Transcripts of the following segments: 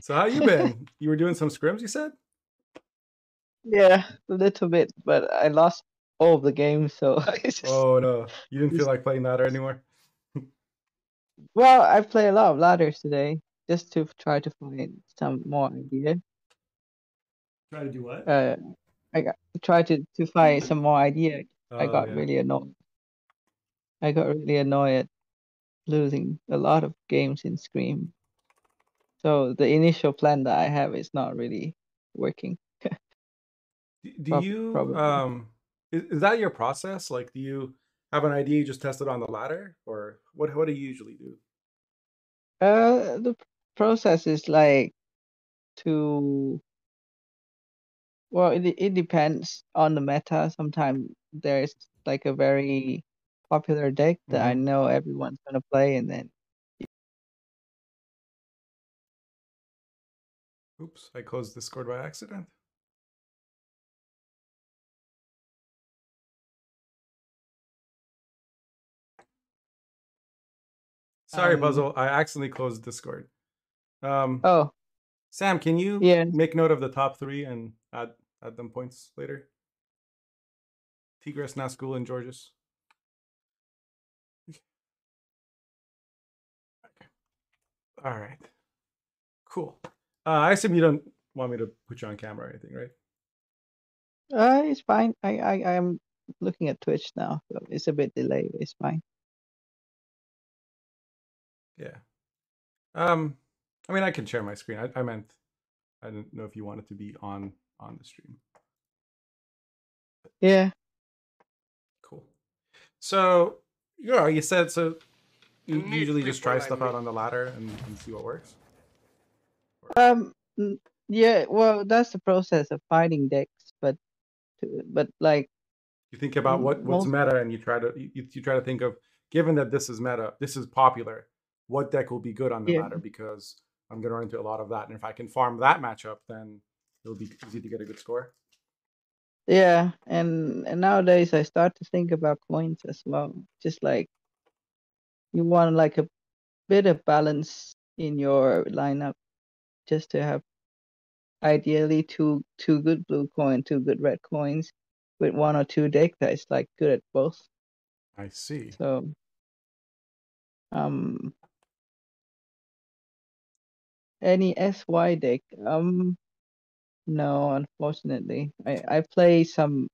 So how you been? you were doing some scrims, you said? Yeah, a little bit, but I lost all of the games, so just... Oh no, you didn't feel like playing ladder anymore. well, I play a lot of ladders today just to try to find some more idea. Try to do what? Uh, I got try to to find some more idea. Oh, I got yeah. really annoyed. I got really annoyed losing a lot of games in Scream. So the initial plan that I have is not really working. Do, you probably. um is, is that your process? Like do you have an idea you just test it on the ladder or what what do you usually do? Uh, the process is like to well, it it depends on the meta. Sometimes there's like a very popular deck that I Mhm. know everyone's gonna play, and then Oops, I closed Discord by accident. Sorry, Um, Puzzle. I accidentally closed Discord. Um, oh Sam, can you yeah, make note of the top three and add add them points later? Tigris, Nazgul, and Georges. Okay. All right. Cool. Uh, I assume you don't want me to put you on camera or anything, right? uh, it's fine. I I I'm looking at Twitch now, so it's a bit delayed. It's fine. Yeah. Um, I mean, I can share my screen. I, I meant, I didn't know if you wanted to be on on the stream. Yeah. Cool. So, yeah, you said so. You usually just try stuff out on the ladder and, and see what works. Um. Yeah. Well, that's the process of finding decks, but but like You think about what what's most- meta, and you try to you, you try to think of given that this is meta, this is popular, what deck will be good on the Yeah. ladder because I'm gonna run into a lot of that, and if I can farm that matchup, then it'll be easy to get a good score. Yeah, and and nowadays I start to think about coins as well. Just like you want like a bit of balance in your lineup, just to have ideally two two good blue coin, two good red coins, with one or two deck that is like good at both. I see. So, um, any SY deck? Um, no, unfortunately. I I play some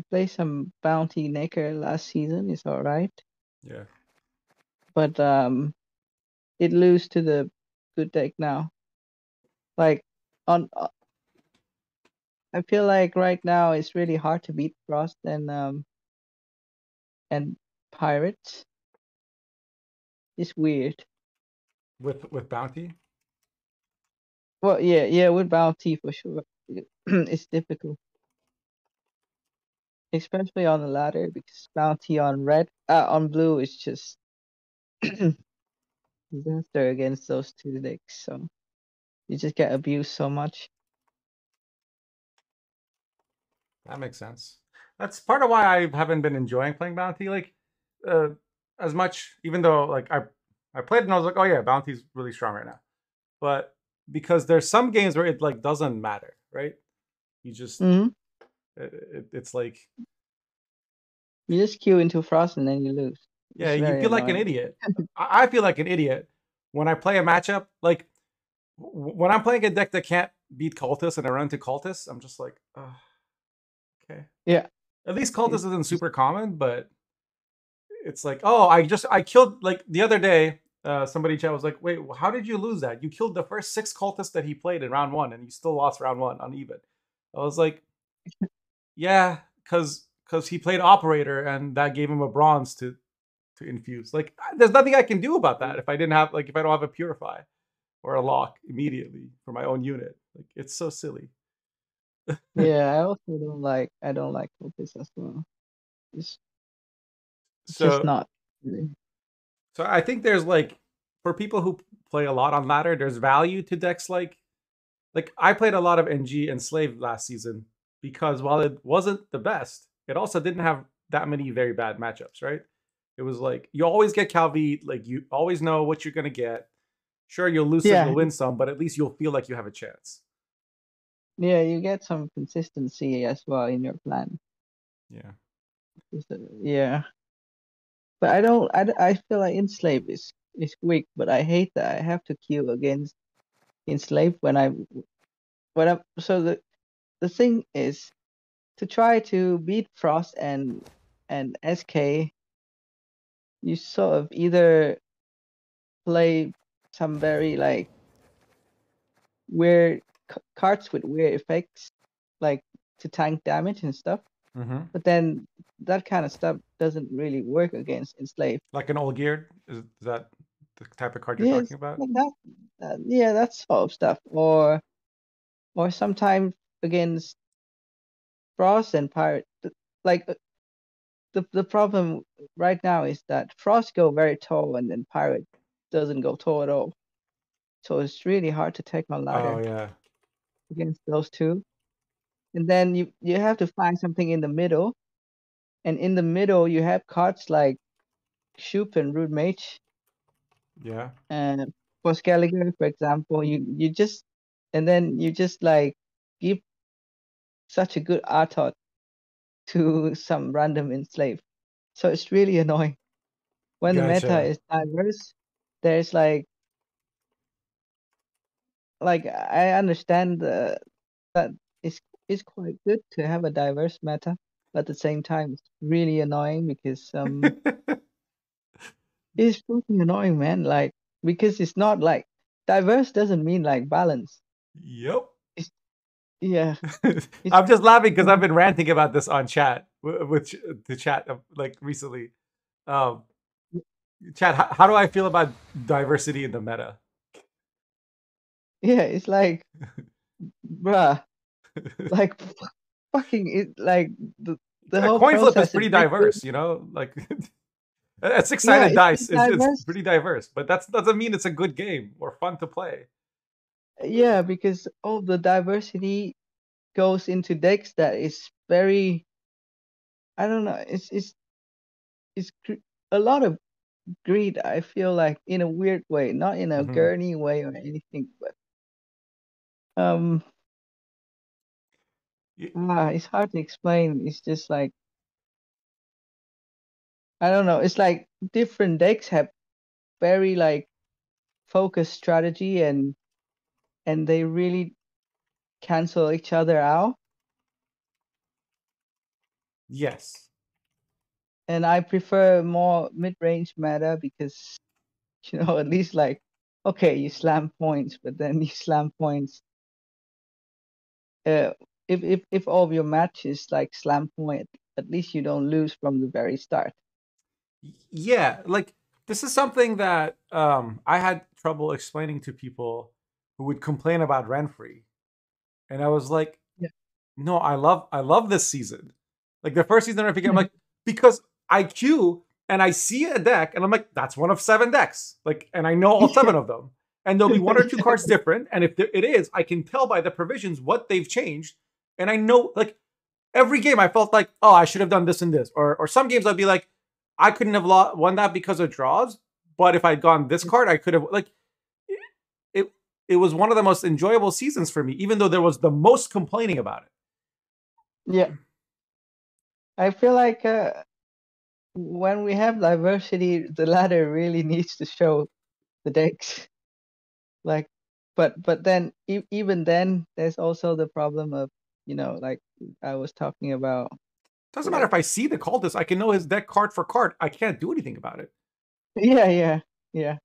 I play some Bounty Necker last season. It's all right, Yeah. but um, it lose to the deck now. Like on, uh, I feel like right now it's really hard to beat Frost and um and Pirates. It's weird. With with bounty. Well, yeah, yeah, with Bounty for sure. it's difficult. Especially on the ladder because Bounty on red, uh, on blue is just disaster against those two decks. So you just get abused so much. That makes sense. That's part of why I haven't been enjoying playing Bounty like uh, as much, even though like I I played and I was like, oh yeah, Bounty's really strong right now. But because there's some games where it like doesn't matter, right? You just hmm it, it, it's like You just queue into Frost and then you lose. Yeah, you feel like an idiot. I, feel like an idiot when I play a matchup. Like when I'm playing a deck that can't beat Cultist and I run into Cultist, I'm just like, oh, okay. Yeah. At least Cultist isn't super common, but it's like, oh, I just I killed like the other day. Uh, somebody in chat was like, wait, how did you lose that? You killed the first six cultists that he played in round one, and you still lost round one uneven. I was like, yeah, because because he played operator, and that gave him a bronze to to infuse. Like, there's nothing I can do about that if I didn't have like if I don't have a purify or a lock immediately for my own unit. Like, it's so silly. yeah, I also don't like I don't like Focus as well. It's, it's So just not really. So I think there's like for people who play a lot on ladder, there's value to decks like like I played a lot of NG Enslave last season because while it wasn't the best, it also didn't have that many very bad matchups, right? It was like you always get Calvi, like you always know what you're gonna get. Sure, you'll lose some, Yeah. you'll win some, but at least you'll feel like you have a chance. Yeah, you get some consistency as well in your plan. Yeah. Yeah. But I don't. I, I feel like enslave is is weak, but I hate that I have to queue against enslave when I when I so the the thing is to try to beat Frost and and SK. You sort of either play some very like weird c- cards with weird effects, like to tank damage and stuff. Mm-hmm. But then that kind of stuff doesn't really work against enslave. Like an old geared? Is, that the type of card you're Yes, talking about? like that, uh, yeah, that sort of stuff. Or or sometimes against frost and pirate. Like uh, the the problem right now is that frost go very tall and then pirate doesn't go tall at all. So it's really hard to take my ladder Oh yeah. against those two. And then you you have to find something in the middle. And in the middle you have cards like Shoop and Root Mage. Yeah. And for Skelliger, for example, you you just and then you just like give such a good Artot to some random enslaved. So it's really annoying. When the meta is diverse, there's like like I understand the, that it's it's quite good to have a diverse meta, but at the same time it's really annoying because um it's fucking annoying man. Like because it's not like diverse doesn't mean like balance. yep. Yeah. I'm just laughing because I've been ranting about this on chat with the chat uh, like recently. Um, chat, how, how do I feel about diversity in the meta? Yeah, it's like bruh. Like fucking it like the the a whole coin flip is pretty uh, diverse, you know. Like a six-sided it's dice is it's pretty diverse, but that doesn't mean it's a good game or fun to play. Yeah, because all the diversity goes into decks that is very I don't know, it's it's it's a lot of greed, I feel like in a weird way, not in a Mhm. gurney way or anything, but um Y- ah, it's hard to explain. It's just like I don't know, it's like different decks have very like focused strategy and and they really cancel each other out. Yes. and I prefer more mid-range meta because you know at least like okay you slam points but then you slam points uh if if if all of your matches like slam point at least you don't lose from the very start Yeah, like this is something that um, I had trouble explaining to people who would complain about Renfri, and I was like, Yeah. "No, I love, I love this season. Like the first season of Renfri, I'm Mhm. like because I queue and I see a deck, and I'm like, that's one of seven decks. Like, and I know all seven of them, and there'll be one or two cards different, and if there, it is, I can tell by the provisions what they've changed, and I know like every game I felt like, oh, I should have done this and this, or or some games I'd be like. I couldn't have won that because of draws, but if I'd gone this card, I could have like it. Was one of the most enjoyable seasons for me, even though there was the most complaining about it. yeah I feel like uh when we have diversity the ladder really needs to show the decks like but but then e- even then there's also the problem of you know like I was talking about Doesn't matter if I see the cultist; I can know his deck card for card. I can't do anything about it. Yeah, yeah, yeah.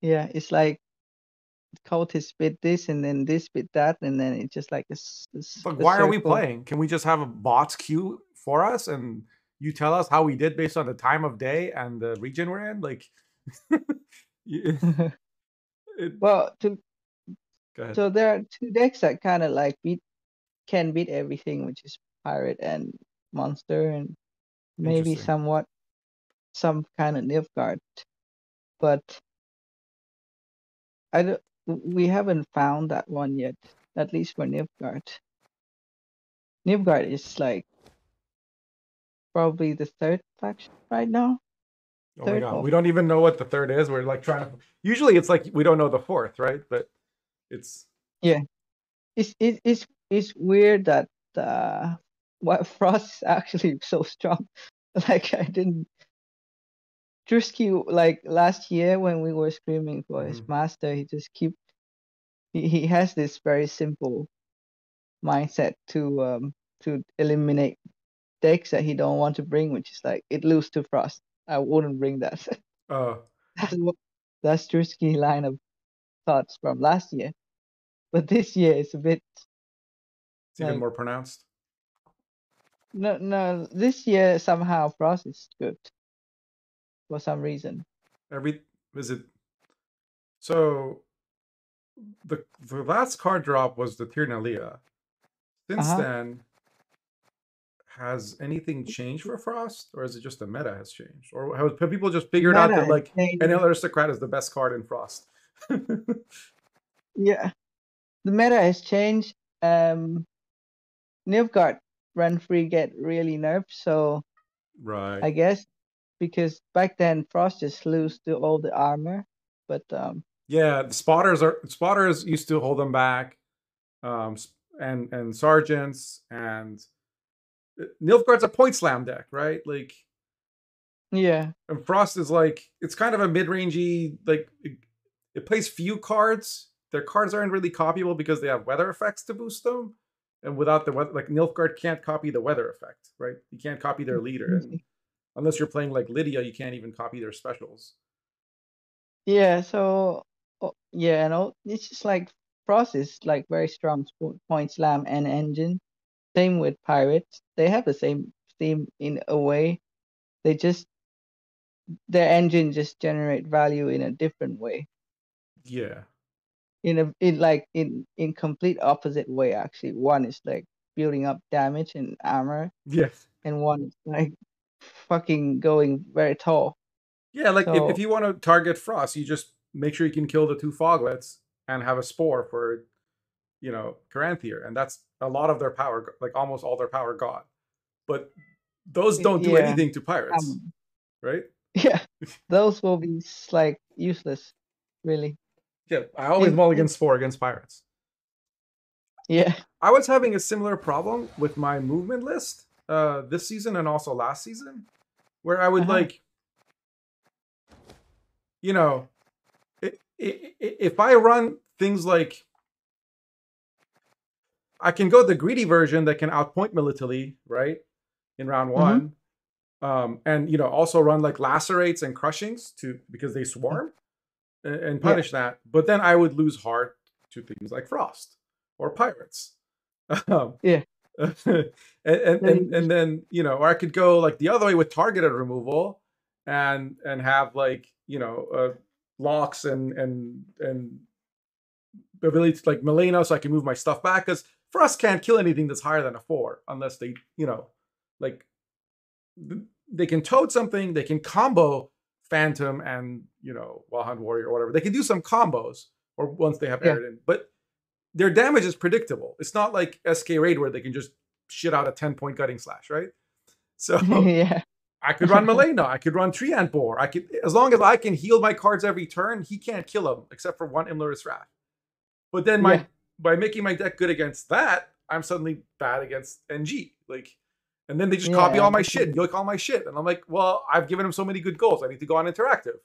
Yeah, it's like cultists bit this and then this bit that, and then it's just like a, s- a s- But why are we playing? Can we just have a bots queue for us, and you tell us how we did based on the time of day and the region we're in? Like, it, well, to, go ahead. so there are two decks that kind of like beat can beat everything, which is pirate and monster, and maybe somewhat some kind of Nilfgaard. But I don't. We haven't found that one yet. At least for Nilfgaard. Nilfgaard is like probably the third faction right now. Oh my Third god, or we don't even know what the third is. We're like trying to. Usually, it's like we don't know the fourth, right? But it's yeah, it's it, it's it's weird that uh what Frost is actually so strong. Like I didn't Drusky like last year when we were screaming for his Mhm. master, he just keep he, he has this very simple mindset to um to eliminate decks that he don't want to bring, which is like it lose to Frost. I wouldn't bring that. Oh, that's what that's Drusky line of thoughts from last year. But this year it's a bit it's even more pronounced. No, no. This year somehow Frost is good for some reason. Every is it? So the the last card drop was the Tirnalia. Since Uh-huh. then, has anything changed for Frost, or is it just the meta has changed, or have have people just figured out that like. NL Aristocrat is the best card in Frost? Yeah, the meta has changed. Um, Nilfgaard run free get really nerfed, so right. I guess because back then Frost just lose to all the armor, but um, Yeah, the spotters are spotters used to hold them back, um, and and sergeants and uh, Nilfgaard's a point slam deck, right? Like, yeah, and Frost is like it's kind of a mid rangey like it, it plays few cards. Their cards aren't really copyable because they have weather effects to boost them, and without the weather, like Nilfgaard can't copy the weather effect, right? You can't copy their leader, and unless you're playing like Lydia, you can't even copy their specials. yeah. So oh, yeah, and all, it's just like Frost is like very strong point slam and engine. Same with pirates. They have the same theme in a way. They just their engine just generate value in a different way. Yeah, In a in like in in complete opposite way actually. One is like building up damage and armor, Yes. and one is like fucking going very tall. Yeah, like if, if you want to target Frost, you just make sure you can kill the two Foglets and have a spore for, you know, Caranthir. And that's a lot of their power, like almost all their power gone. But those don't do yeah. anything to pirates, Um, right? yeah, those will be like useless, really. Yeah, I always mulligan spore against pirates. Yeah, I was having a similar problem with my movement list uh, this season and also last season, where I would Uh-huh. like, you know, if I run things like, I can go the greedy version that can outpoint military, right, in round Mhm. one, um, and you know also run like lacerates and crushings to because they swarm and, and Yeah. punish that. But then I would lose heart to things like frost or pirates. Um, Yeah. and, and, Then and, you- and then you know, or I could go like the other way with targeted removal and and have like you know uh, locks and and and ability to like Malena so I can move my stuff back because Frost can't kill anything that's higher than a four unless they you know like they can toad something they can combo Phantom and you know Wild Hunt Warrior or whatever they can do some combos or once they have Yeah. Eredin but their damage is predictable it's not like SK Raid where they can just shit out a 10 point gutting slash right so yeah, I could run Malena. I could run Treant Boar. I could, as long as I can heal my cards every turn, he can't kill him except for one Imlerith's Wrath. But then my Yeah. by making my deck good against that, I'm suddenly bad against NG. Like, and then they just copy all my shit, yoik all my shit, and I'm like, well, I've given him so many good goals. I need to go on interactive.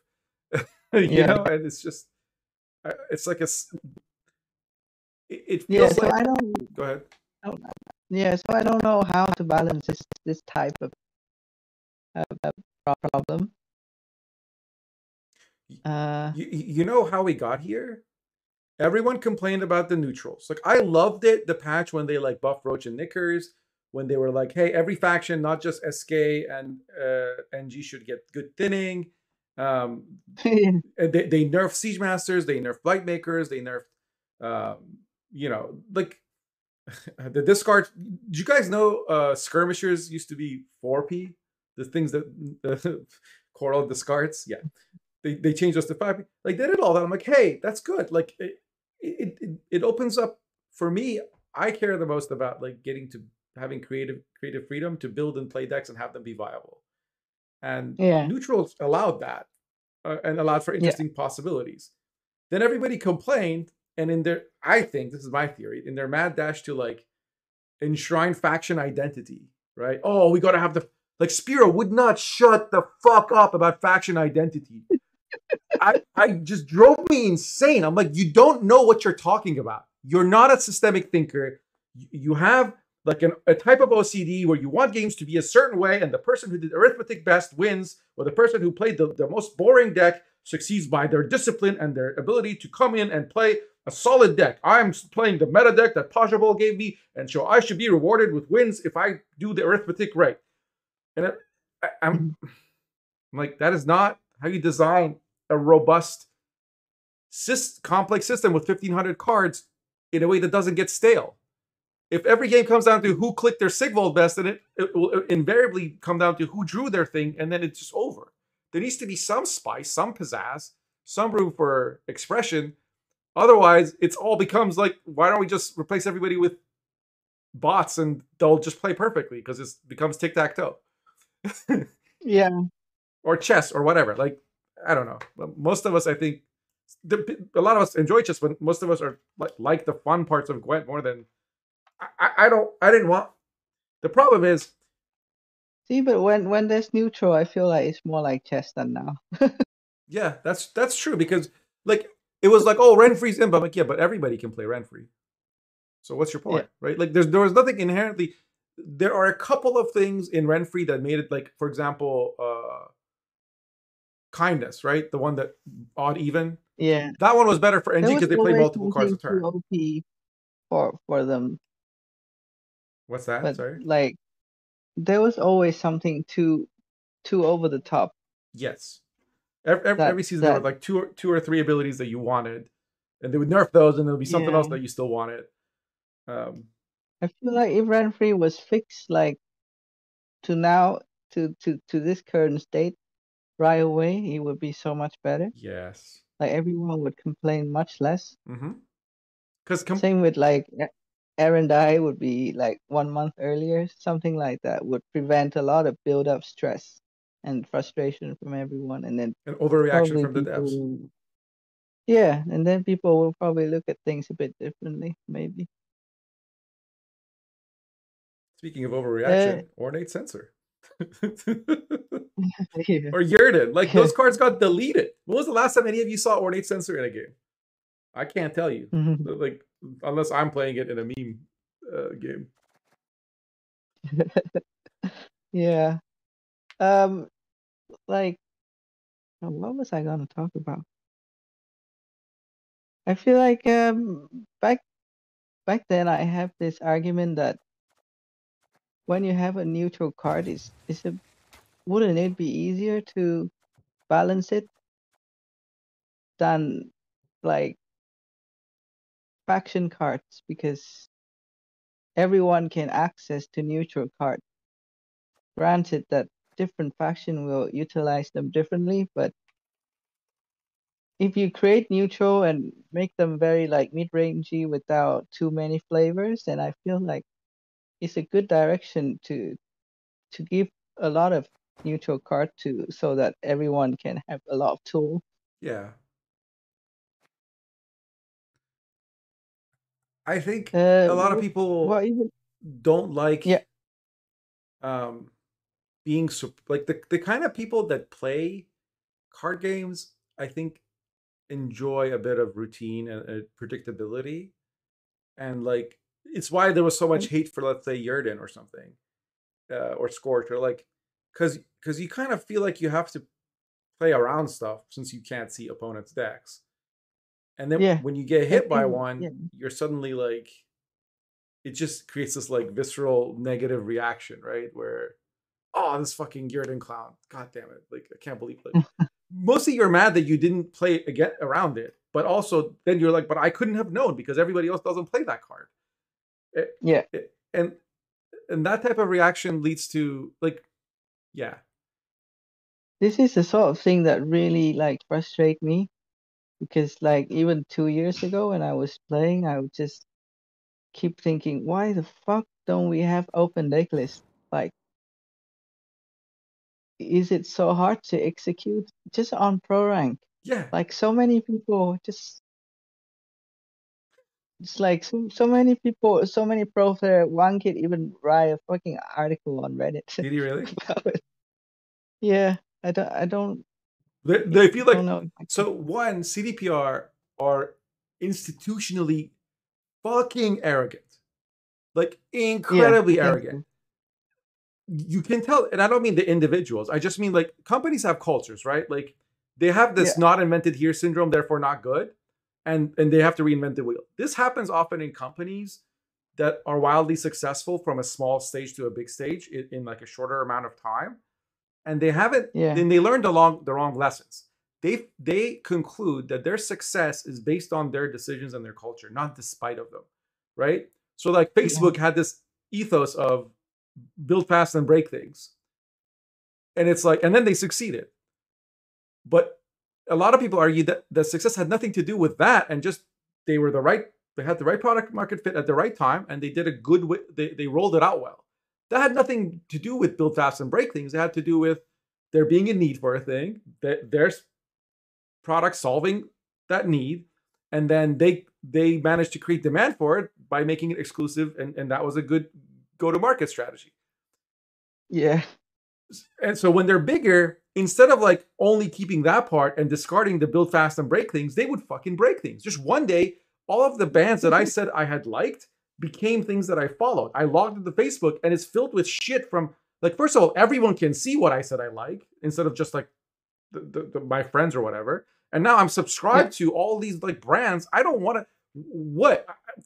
you Yeah. know, and it's just, uh, it's like a. It, it yeah. So like. I don't, Go ahead. yeah. So I don't know how to balance this this type of uh, problem. Uh, you, you know how we got here? Everyone complained about the neutrals. Like I loved it, the patch when they like buff Roach and Knickers, when they were like, hey, every faction, not just SK and uh, NG should get good thinning. Um, they, they nerf Siege Masters, they nerf Blight Makers, they nerf, um, you know, like the discard. Do you guys know uh, skirmishers used to be 4P? The things that the Coral discards? Yeah they, they changed us to 5p. Like they did all that. I'm like, hey, that's good. Like it, it, it, it opens up for me. I care the most about like getting to having creative creative freedom to build and play decks and have them be viable. and Yeah. neutrals allowed that uh, and allowed for Yeah. interesting possibilities. Then everybody complained, and in their, I think this is my theory, in their mad dash to like enshrine faction identity, right? Oh, we got to have the like Spiro would not shut the fuck up about faction identity. I, I just drove me insane. I'm like, you don't know what you're talking about. You're not a systemic thinker. You- You have like an, a type of OCD where you want games to be a certain way, and the person who did arithmetic best wins, or the person who played the, the most boring deck succeeds by their discipline and their ability to come in and play a solid deck. I'm playing the meta deck that Pajabol gave me, and so I should be rewarded with wins if I do the arithmetic right. And it, I, I'm, I'm like, that is not how you design a robust, complex system with 1,500 cards in a way that doesn't get stale. If every game comes down to who clicked their Sigvald best, then it, it will invariably come down to who drew their thing, and then it's just over. There needs to be some spice, some pizzazz, some room for expression. Otherwise, it's all becomes like, why don't we just replace everybody with bots and they'll just play perfectly because it becomes tic tac toe Yeah. or chess or whatever. Like, I don't know. Most of us, I think, the, a lot of us enjoy chess, but most of us are like like the fun parts of Gwent more than. I, I- I don't. I didn't want. The problem is, See, but when when there's neutral, I feel like it's more like chess than now. yeah, that's that's true because like it was like, oh, Renfri's in, but I'm like, yeah, but everybody can play Renfri. So what's your Yeah. point, right? Like, there's there was nothing inherently. There are a couple of things in Renfri that made it like, for example, uh kindness, right? The one that odd even. Yeah. That one was better for NG because they play always multiple cards a turn. OP for for them, What's that? but Sorry. like there was always something too too over the top. Yes. Every, every, That- every season there were like two or two or three abilities that you wanted, and they would nerf those, and there would be something else that you still wanted. Um, I feel like if Renfri was fixed like to now to to to this current state right away, it would be so much better. yes. Like everyone would complain much less. Mm-hmm. Because com- Same with like Aaron Die would be like one month earlier, something like that would prevent a lot of build up stress and frustration from everyone, and then an overreaction from the devs. people, yeah, and then people will probably look at things a bit differently, maybe. Speaking of overreaction, Uh, ornate sensor. Yeah. or Yurden. Like those cards got deleted. When was the last time any of you saw ornate sensor in a game? I can't tell you. Mhm. Like unless I'm playing it in a meme uh, game. Yeah. Um, like, what was I gonna talk about? I feel like um back back then I have this argument that when you have a neutral card, is is it wouldn't it be easier to balance it than like faction cards because everyone can access to neutral card. Granted that different faction will utilize them differently, but if you create neutral and make them very like mid-rangey without too many flavors, then I feel like it's a good direction to to give a lot of neutral card to so that everyone can have a lot of tool. Yeah. I think Uh, a lot of people Well, even don't like Yeah. um being like the the kind of people that play card games i think enjoy a bit of routine and, and predictability and like it's why there was so much hate for let's say Yurden or something uh, or Scorch or like because because you kind of feel like you have to play around stuff since you can't see opponents decks and then Yeah. when you get hit by one yeah. you're suddenly like it just creates this like visceral negative reaction, right? Where, oh, this fucking Gurden clown. God damn it. Like, I can't believe like mostly you're mad that you didn't play again around it, but also then you're like, but I couldn't have known because everybody else doesn't play that card. Eh, Yeah. eh, And and that type of reaction leads to like, yeah. this is the sort of thing that really like frustrate me because like even two years ago when I was playing, I would just keep thinking, why the fuck don't we have open deck list? Like is it so hard to execute just on pro rank? Yeah. Like so many people just it's like so, so many people, so many pro there. One kid even write a fucking article on Reddit Did he really? Yeah, I don't, I don't, They, they feel like know. so. One CDPR are institutionally fucking arrogant, like incredibly thank arrogant. You can tell, and I don't mean the individuals. I just mean like companies have cultures, right? Like they have this Yeah. not invented here syndrome, therefore not good, and and they have to reinvent the wheel. This happens often in companies that are wildly successful from a small stage to a big stage in, in like a shorter amount of time, and they haven't. Yeah. Then they learned along the wrong lessons. They they conclude that their success is based on their decisions and their culture, not despite of them, right? So like Facebook had this ethos of build fast and break things, and it's like, and then they succeeded. But a lot of people argue that the success had nothing to do with that, and just they were the right, they had the right product market fit at the right time, and they did a good, they they rolled it out well. That had nothing to do with build fast and break things. It had to do with there being a need for a thing, that there's product solving that need, and then they they managed to create demand for it by making it exclusive, and and that was a good go to market strategy Yeah, and so when they're bigger, instead of like only keeping that part and discarding the build fast and break things, they would fucking break things. Just one day, all of the bands that I said I had liked became things that I followed. I logged into Facebook and it's filled with shit from like first of all, everyone can see what I said I like instead of just like the, the, the- my friends or whatever. And now I'm subscribed to all these like brands. I don't want to what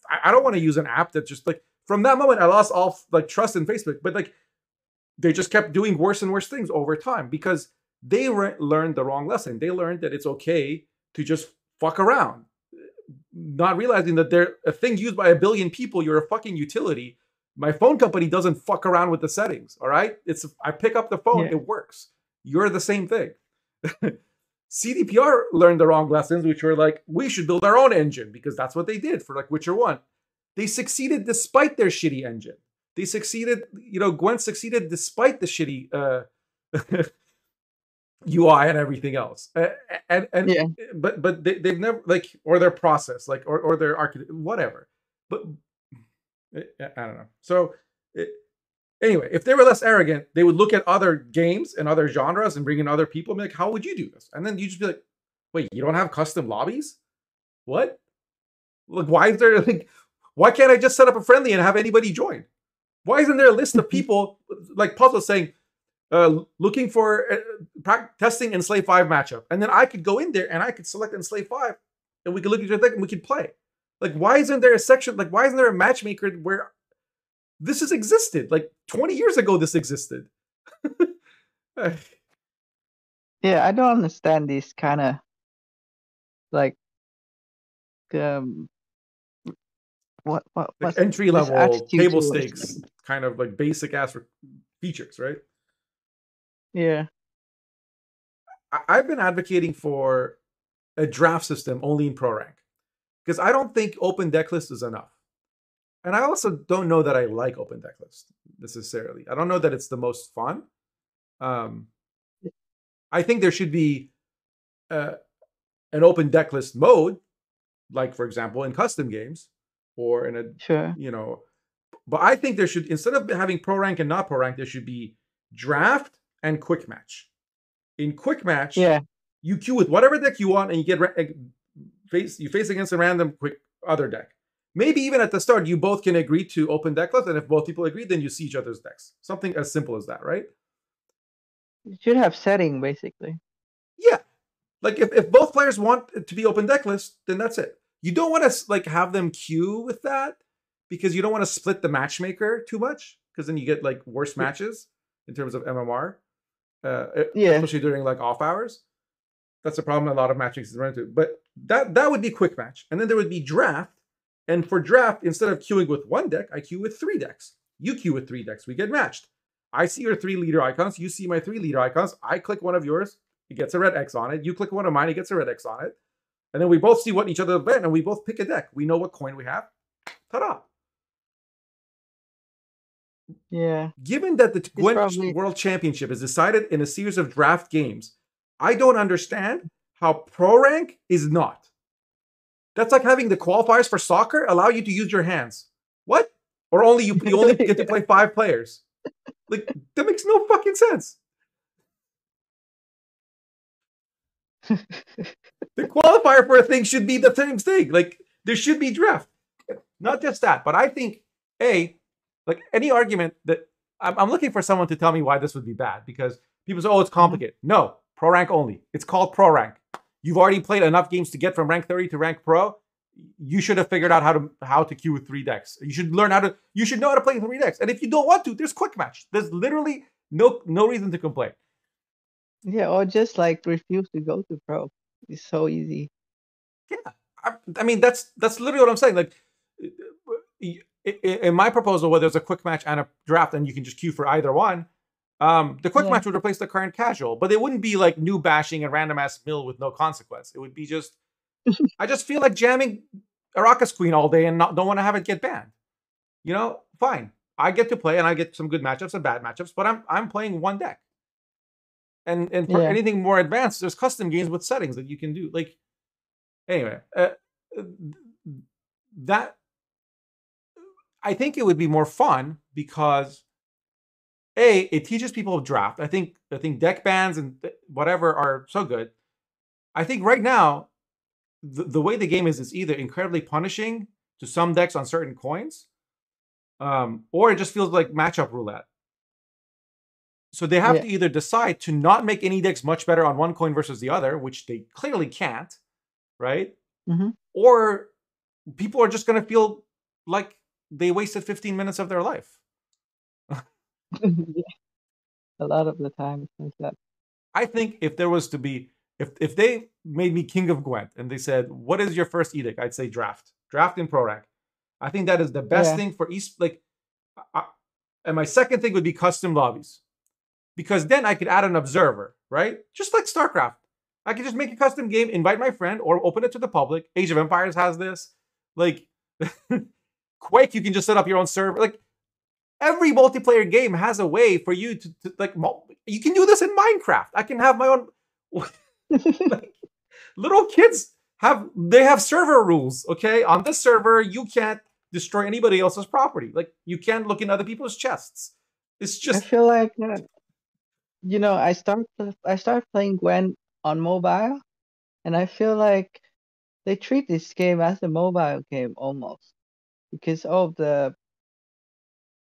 I, I don't want to use an app that just like from that moment I lost all like trust in Facebook. But like they just kept doing worse and worse things over time because they re- learned the wrong lesson. They learned that it's okay to just fuck around, not realizing that they're a thing used by a billion people. You're a fucking utility. My phone company doesn't fuck around with the settings. All right, it's I pick up the phone, Yeah. it works. You're the same thing. CDPR learned the wrong lessons, which were like we should build our own engine because that's what they did for like Witcher One. They succeeded despite their shitty engine. They succeeded you know gwent succeeded despite the shitty uh ui and everything else. Uh, and and Yeah. but but they, they've never like or their process like or, or their architect whatever. But eh, i don't know. So it, anyway if they were less arrogant they would look at other games and other genres and bring in other people and be like how would you do this? And then you just be like wait you don't have custom lobbies? What? Like why is there like why can't i just set up a friendly and have anybody join? Why isn't there a list of people like puzzle saying uh, looking for uh, prac- testing Enslave 5 matchup? And then i could go in there and i could select Enslave 5 and we could look at your thing and we could play. Like why isn't there a section like why isn't there a matchmaker where this has existed? Like 20 years ago this existed. Yeah. I don't understand these kind of like um what what like entry level table stakes kind of like basic ass features right Yeah, I- I've been advocating for a draft system only in pro rank because I don't think open deck list is enough. And I also don't know that I like open deck list necessarily. I don't know that it's the most fun. Um, I think there should be uh, an open deck list mode, like for example in custom games or in a sure. you know but i think there should instead of having pro rank and not pro rank there should be draft and quick match. In quick match Yeah, you queue with whatever deck you want and you get ra- face you face against a random quick other deck. Maybe even at the start you both can agree to open deck list and if both people agree then you see each other's decks. Something as simple as that right? You should have setting basically. yeah. Like if, if both players want it to be open deck list then that's it you don't want to like have them queue with that because you don't want to split the matchmaker too much because then you get like worse matches in terms of mmr uh, Yeah. especially during like off hours that's a problem a lot of matchmakers run into but that that would be quick match and then there would be draft and for draft instead of queuing with one deck i queue with three decks you queue with three decks we get matched i see your three leader icons you see my three leader icons i click one of yours it gets a red X on it. You click one of mine, it gets a red X on it. And then we both see what each other bet, and we both pick a deck. We know what coin we have. Ta-da! Yeah. Given that the Gwent probably- World Championship is decided in a series of draft games, I don't understand how pro rank is not. That's like having the qualifiers for soccer allow you to use your hands. What? Or only you, you only get to play five players. Like that makes no fucking sense. the qualifier for a thing should be the same thing. Like there should be draft. Not just that, but I think a like any argument that I'm, I'm looking for someone to tell me why this would be bad because people say, "Oh, it's complicated." Mm-hmm. No, pro rank only. It's called pro rank. You've already played enough games to get from rank 30 to rank pro. You should have figured out how to how to queue with three decks. You should learn how to. You should know how to play three decks. And if you don't want to, there's quick match. There's literally no no reason to complain. Yeah, or just like refuse to go to pro. It's so easy. I, I mean, that's that's literally what I'm saying. Like, in my proposal, where there's a quick match and a draft, and you can just queue for either one, um, the quick Yeah. match would replace the current casual, but it wouldn't be like new bashing and random ass mill with no consequence. It would be just, I just feel like jamming Arachas Queen all day and not don't want to have it get banned. You know, fine. I get to play and I get some good matchups and bad matchups, but I'm I'm playing one deck. And and for Yeah. anything more advanced, there's custom games with settings that you can do. Like anyway, uh, uh, that I think it would be more fun because a it teaches people draft. I think I think deck bans and whatever are so good. I think right now the, the way the game is is either incredibly punishing to some decks on certain coins, um, or it just feels like matchup roulette. So they have Yeah. to either decide to not make any decks much better on one coin versus the other, which they clearly can't, right? Mhm. Or people are just going to feel like they wasted 15 minutes of their life. Yeah. A lot of the time that. I think if there was to be, if if they made me king of Gwent and they said, "What is your first edict?" I'd say draft, draft in pro rank. I think that is the best Yeah. thing for East. Like, I, and my second thing would be custom lobbies, because then I could add an observer, right? Just like StarCraft, I could just make a custom game, invite my friend, or open it to the public. Age of Empires has this. Like, Quake, you can just set up your own server. Like, every multiplayer game has a way for you to, to like. You can do this in Minecraft. I can have my own like, little kids have they have server rules okay on this server you can't destroy anybody else's property like you can't look in other people's chests it's just. I feel like uh, you know, I start I start playing Gwent on mobile, and I feel like they treat this game as a mobile game almost because of the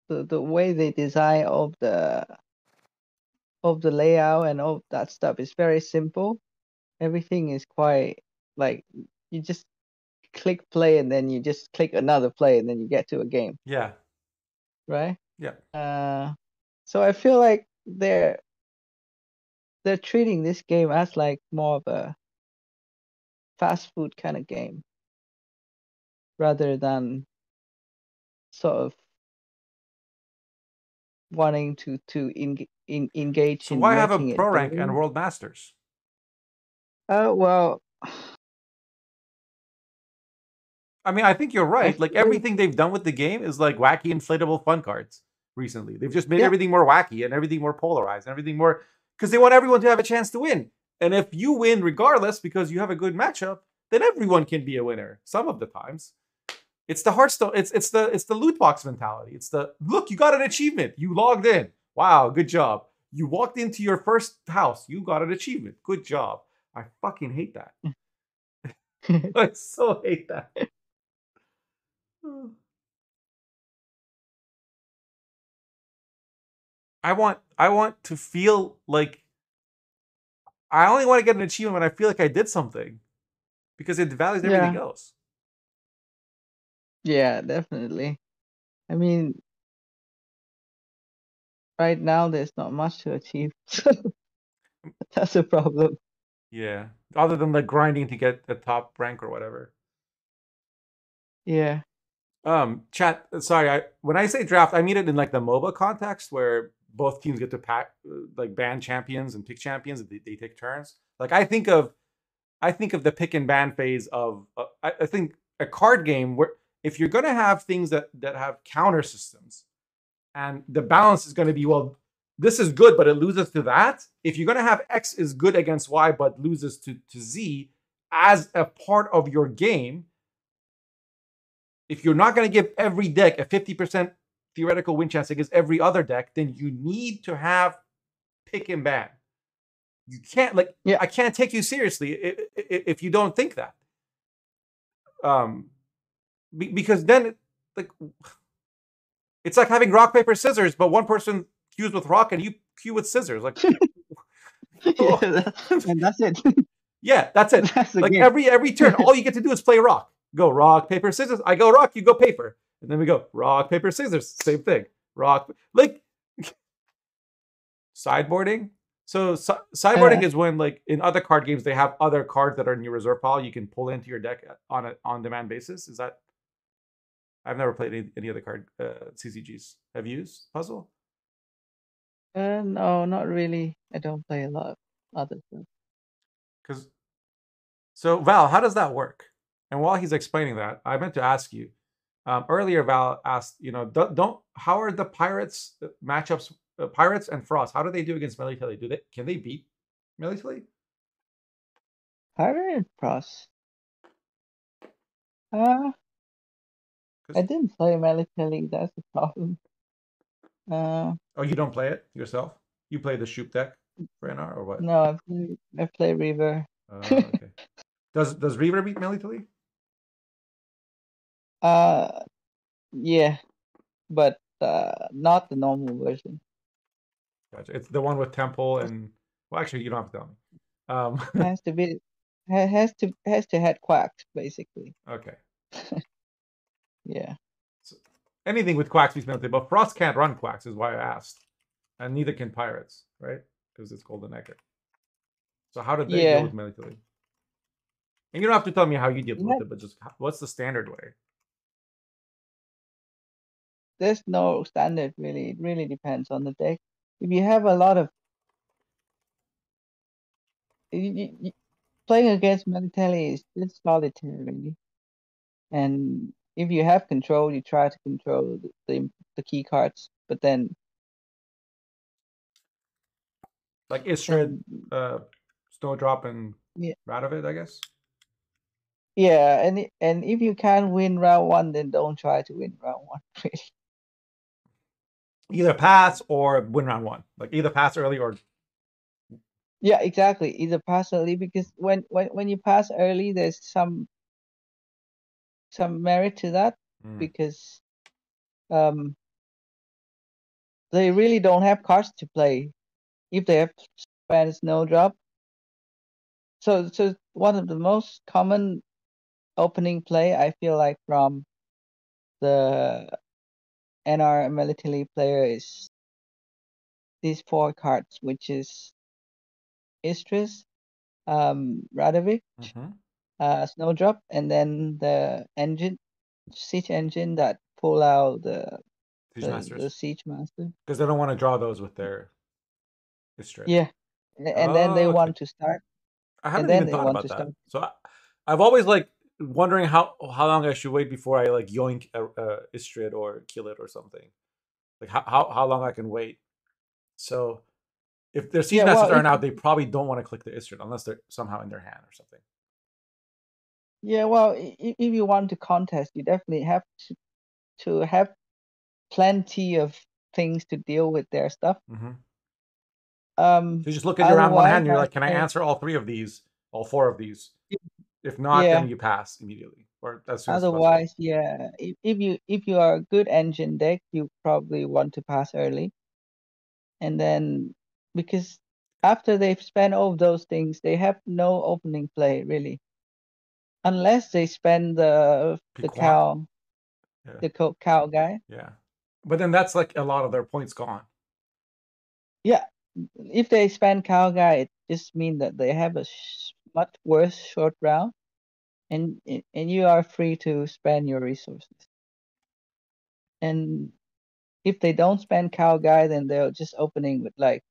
the the way they design of the of the layout and all that stuff is very simple. Everything is quite like you just click play and then you just click another play and then you get to a game, yeah right? yeah Uh, so I feel like they're they're treating this game as like more of a fast food kind of game rather than sort of wanting to to in, in, engage so in why have a pro rank and world masters? Uh, well, i mean i think you're right. Like everything they've done with the game is like wacky inflatable fun cards recently. They've just made Yeah. everything more wacky and everything more polarized and everything more because they want everyone to have a chance to win and if you win regardless because you have a good matchup then everyone can be a winner some of the times It's the Hearthstone. It's it's the it's the loot box mentality. It's the look. You got an achievement. You logged in. Wow, good job. You walked into your first house. You got an achievement. Good job. I fucking hate that. I so hate that. I want I want to feel like I only want to get an achievement when I feel like I did something because it values everything Yeah. else. Yeah, definitely. I mean, right now there's not much to achieve. That's a problem. Yeah. Other than like grinding to get the top rank or whatever. Yeah. Um, chat. Sorry, I when I say draft, I mean it in like the MOBA context where both teams get to pack like ban champions and pick champions. They, they take turns. Like I think of, I think of the pick and ban phase of. Uh, I, I think a card game where if you're gonna have things that that have counter systems, and the balance is going to be well this is good but it loses to that if you're going to have x is good against y but loses to, to z as a part of your game if you're not going to give every deck a 50% theoretical win chance against every other deck then you need to have pick and ban you can't like Yeah. i can't take you seriously i- i- i- if you don't think that um be- because then it- like it's like having rock paper scissors but one person cues with rock and you cue with scissors like Yeah, and that's it. yeah that's it that's like game. every every turn all you get to do is play rock go rock paper scissors i go rock you go paper and then we go rock paper scissors same thing rock like sideboarding so si- sideboarding Uh. is when like in other card games they have other cards that are in your reserve pile you can pull into your deck on a on demand basis is that i've never played any, any other card uh, ccgs have you used puzzle Uh, no, not really. I don't play a lot of other stuff. Because so Val, how does that work? And while he's explaining that, I meant to ask you um, earlier. Val asked, you know, don't, don't how are the Pirates uh, matchups? Uh, Pirates and Frost, how do they do against Melitele? Do they can they beat Melitele? Pirate Cross. Uh, I didn't play Melitele. That's the problem. Uh, Oh, you don't play it yourself? You play the Shupe deck for or what? no, I play, I play Reaver. Oh, okay. does does Reaver beat Melitele? Uh, yeah, but uh, not the normal version. Gotcha. It's the one with Temple and well, actually, you don't have to tell me. Um, has to be, has to has to head quacks basically. okay. Yeah. anything with quacks beats Melitele, but Frost can't run quacks, is why I asked. And neither can pirates, right? Because it's called golden Echo. So how did they Yeah. deal with Melitele? And you don't have to tell me how you deal Yeah. with it, but just what's the standard way? There's no standard really. It really depends on the deck. If you have a lot of y- y- y- playing against Melitele is just solitaire really. And if you have control, you try to control the the, the key cards. But then, Like Istredd, then uh, Snowdrop, and Yeah. Radovid, I guess. yeah, and and if you can't win round one, then don't try to win round one. Really. Either pass or win round one. Like either pass early or Yeah, exactly. Either pass early because when when when you pass early, there's some some merit to that Mm, because um they really don't have cards to play if they have spent snowdrop. So so one of the most common opening play I feel like from the NR Melitele player is these four cards, which is Istredd, um, Radovid, mhm. uh, Snowdrop, and then the engine, siege engine that pull out the Siege the, Masters. the siege master. Because they don't want to draw those with their Istredd. Yeah, and then Oh, they okay. want to start. I haven't then even thought about that. start- So I, I've always like wondering how how long I should wait before I like yoink a, a Istredd or kill it or something. Like how, how how long I can wait. So if their season Yeah, well, aren't out, they probably don't want to click the Istredd unless they're somehow in their hand or something. Yeah, well, i- i- if you want to contest, you definitely have to to have plenty of things to deal with their stuff. Mm-hmm. Um, So you just look at your round one hand, and you're like, can I- answer all three of these, all four of these? If not, Yeah. then you pass immediately, or as soon as. Otherwise, yeah, if, if you if you are a good engine deck, you probably want to pass early. And then because after they've spent all of those things, they have no opening play really. Unless they spend the the cow Yeah. the co- cow guy. Yeah, but then that's like a lot of their points gone. Yeah, if they spend cow guy, it just means that they have a sh- much worse short round, and and you are free to spend your resources. And if they don't spend cow guy, then they're just opening with like,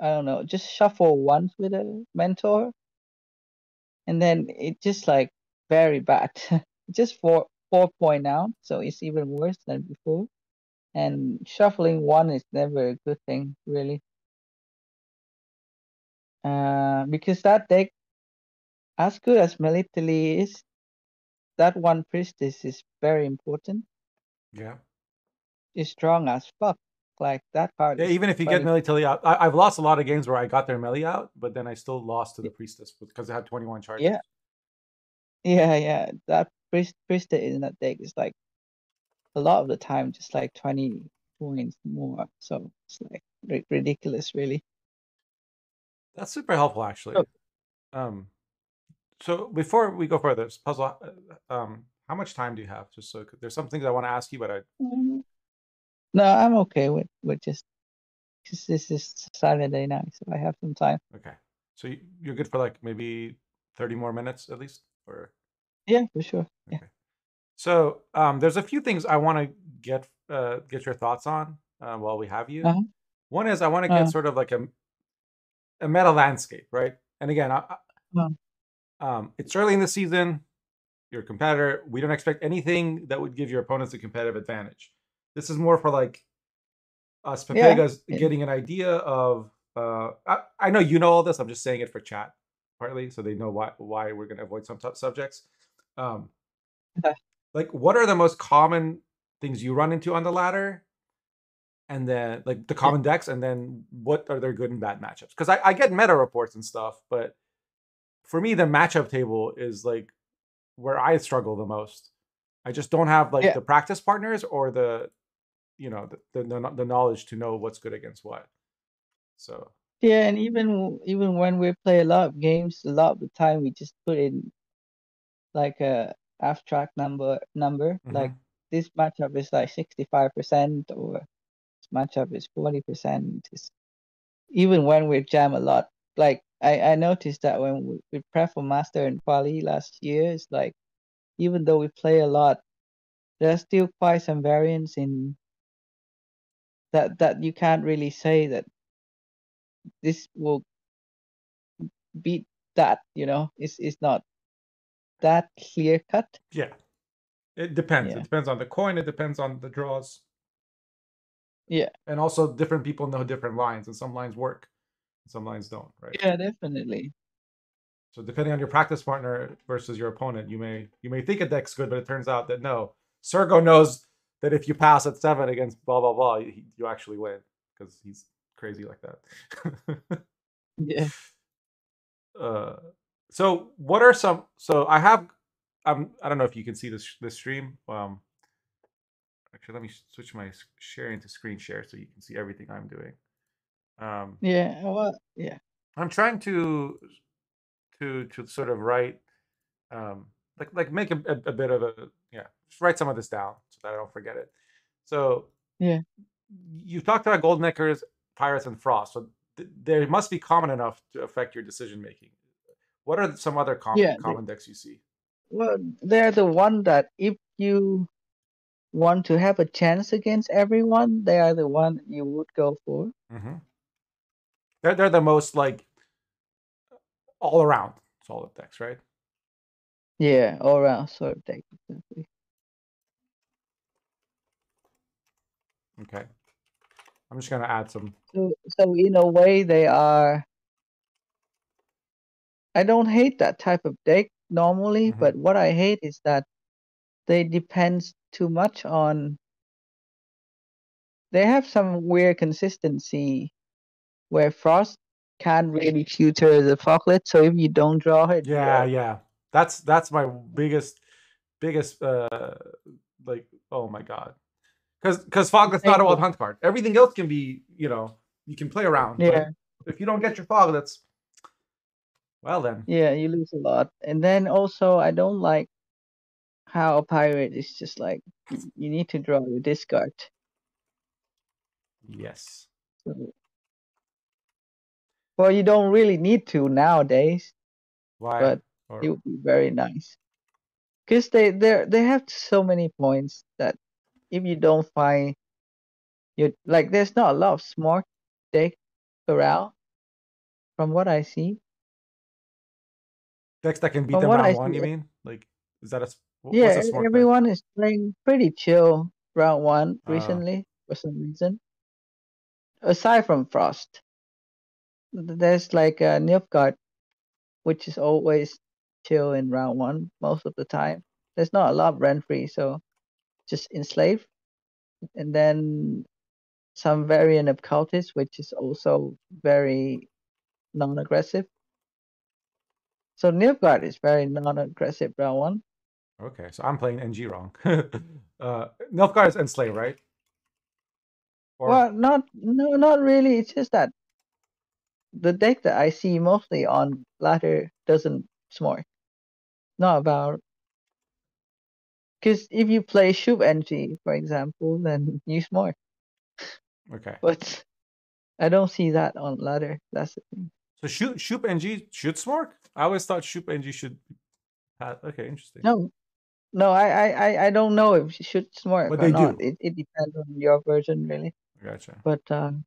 I don't know, just shuffle once with a mentor, and then it just like very bad. just four four point now, so it's even worse than before. and shuffling one is never a good thing, really. Uh, because that deck, as good as Melitele is, that one priestess is very important. Yeah. It's strong as fuck. Like that card. Yeah, even if you get Melitele out, I, I've lost a lot of games where I got their Meli out, but then I still lost to the Priestess because it had 21 charges. Yeah. Yeah, yeah. That priest priestess in that deck is like a lot of the time just like twenty points more. So it's like ri- ridiculous, really. That's super helpful, actually. Um, so before we go further, puzzle, uh, um, how much time do you have? Just so there's some things I want to ask you, but I No, I'm okay with with just because this is Saturday night, so I have some time. okay. So you- you're good for like maybe 30 more minutes at least, or Yeah, for sure. Yeah. So um, there's a few things I want to get uh, get your thoughts on uh, while we have you. Uh-huh. One is I want to get Uh. sort of like a a meta landscape, right? And again, I, I- Uh. Um, it's early in the season. You're a competitor. We don't expect anything that would give your opponents a competitive advantage. This is more for like us Yeah. Pepegas Yeah. getting an idea of. Uh, I, I know you know all this. I'm just saying it for chat, partly, so they know why why we're going to avoid some subjects. Um, like, what are the most common things you run into on the ladder? And then, like the common decks, and then what are their good and bad matchups? Because I, I get meta reports and stuff, but for me, the matchup table is like where I struggle the most. I just don't have like Yeah. the practice partners or the, you know, the, the the knowledge to know what's good against what. So Yeah, and even even when we play a lot of games, a lot of the time we just put in like a abstract number number. Like mhm. this matchup is like sixty five percent, or this matchup is forty percent. Even when we jam a lot, like I I noticed that when we, we prep for master and quali last year, it's like even though we play a lot, there's still quite some variance in that that you can't really say that this will beat that you know it's it's not that clear cut yeah, it depends. Yeah. It depends on the coin. It depends on the draws. Yeah. and also different people know different lines, and some lines work, some lines don't. Right. yeah definitely So depending on your practice partner versus your opponent, you may you may think a deck's good, but it turns out that no. Sergo knows that if you pass at seven against blah blah blah, you, you actually win because he's crazy like that. yeah uh, so what are some? So I have. Um, I don't know if you can see this this stream. Um, actually, let me switch my sharing to screen share so you can see everything I'm doing. Um, yeah well yeah I'm trying to to to sort of write um like like make a, a, a bit of a yeah just write some of this down so that I don't forget it. So Yeah. you've talked about gold neckers, pirates, and frost. So th- they must be common enough to affect your decision making. What are some other com- Yeah, they- common decks you see? well they're the one that if you want to have a chance against everyone they are the one you would go for hmm They're they're the most like all around solid decks, right? yeah all around sort of deck exactly Okay. I'm just gonna add some. so so in a way they are i don't hate that type of deck normally Mhm. but what i hate is that they depends too much on they have some weird consistency where frost can't really tutor the foglet so if you don't draw it Yeah, yeah. That's that's my biggest biggest uh like oh my god. Cuz cuz Foglet's not a wild hunt card. Everything else can be, you know, you can play around. yeah if you don't get your fog, that's well then. yeah you lose a lot and then also i don't like how a pirate is just like you need to draw your discard Yes. so well you don't really need to nowadays Why? But Or- it would be very nice because they they they have so many points that if you don't find you like there's not a lot of smart deck around from what i see decks that can beat from them what round I one, see, you uh, mean? Like is that a yeah a e- smart deck? everyone is playing pretty chill round one Ah. recently for some reason. Aside from Frost, there's like a Nilfgaard, which is always chill in round one most of the time. There's not a lot of Renfri, so just enslave. And then some variant of Cultist, which is also very non-aggressive. So Nilfgaard is very non-aggressive round one. Okay, so I'm playing NG wrong. uh, Nilfgaard is Enslave, right? Or Well, not no, not really. It's just that the deck that I see mostly on ladder doesn't smart. Not about because if you play Shupe NG, for example, then you smart. okay, But I don't see that on ladder. That's the thing. so shoot Shupe NG should smork. I always thought Shupe NG should. Have, okay, interesting. No, no, I, I, I- don't know if should smart But or they not. do. It, it depends on your version, really. Gotcha. But um,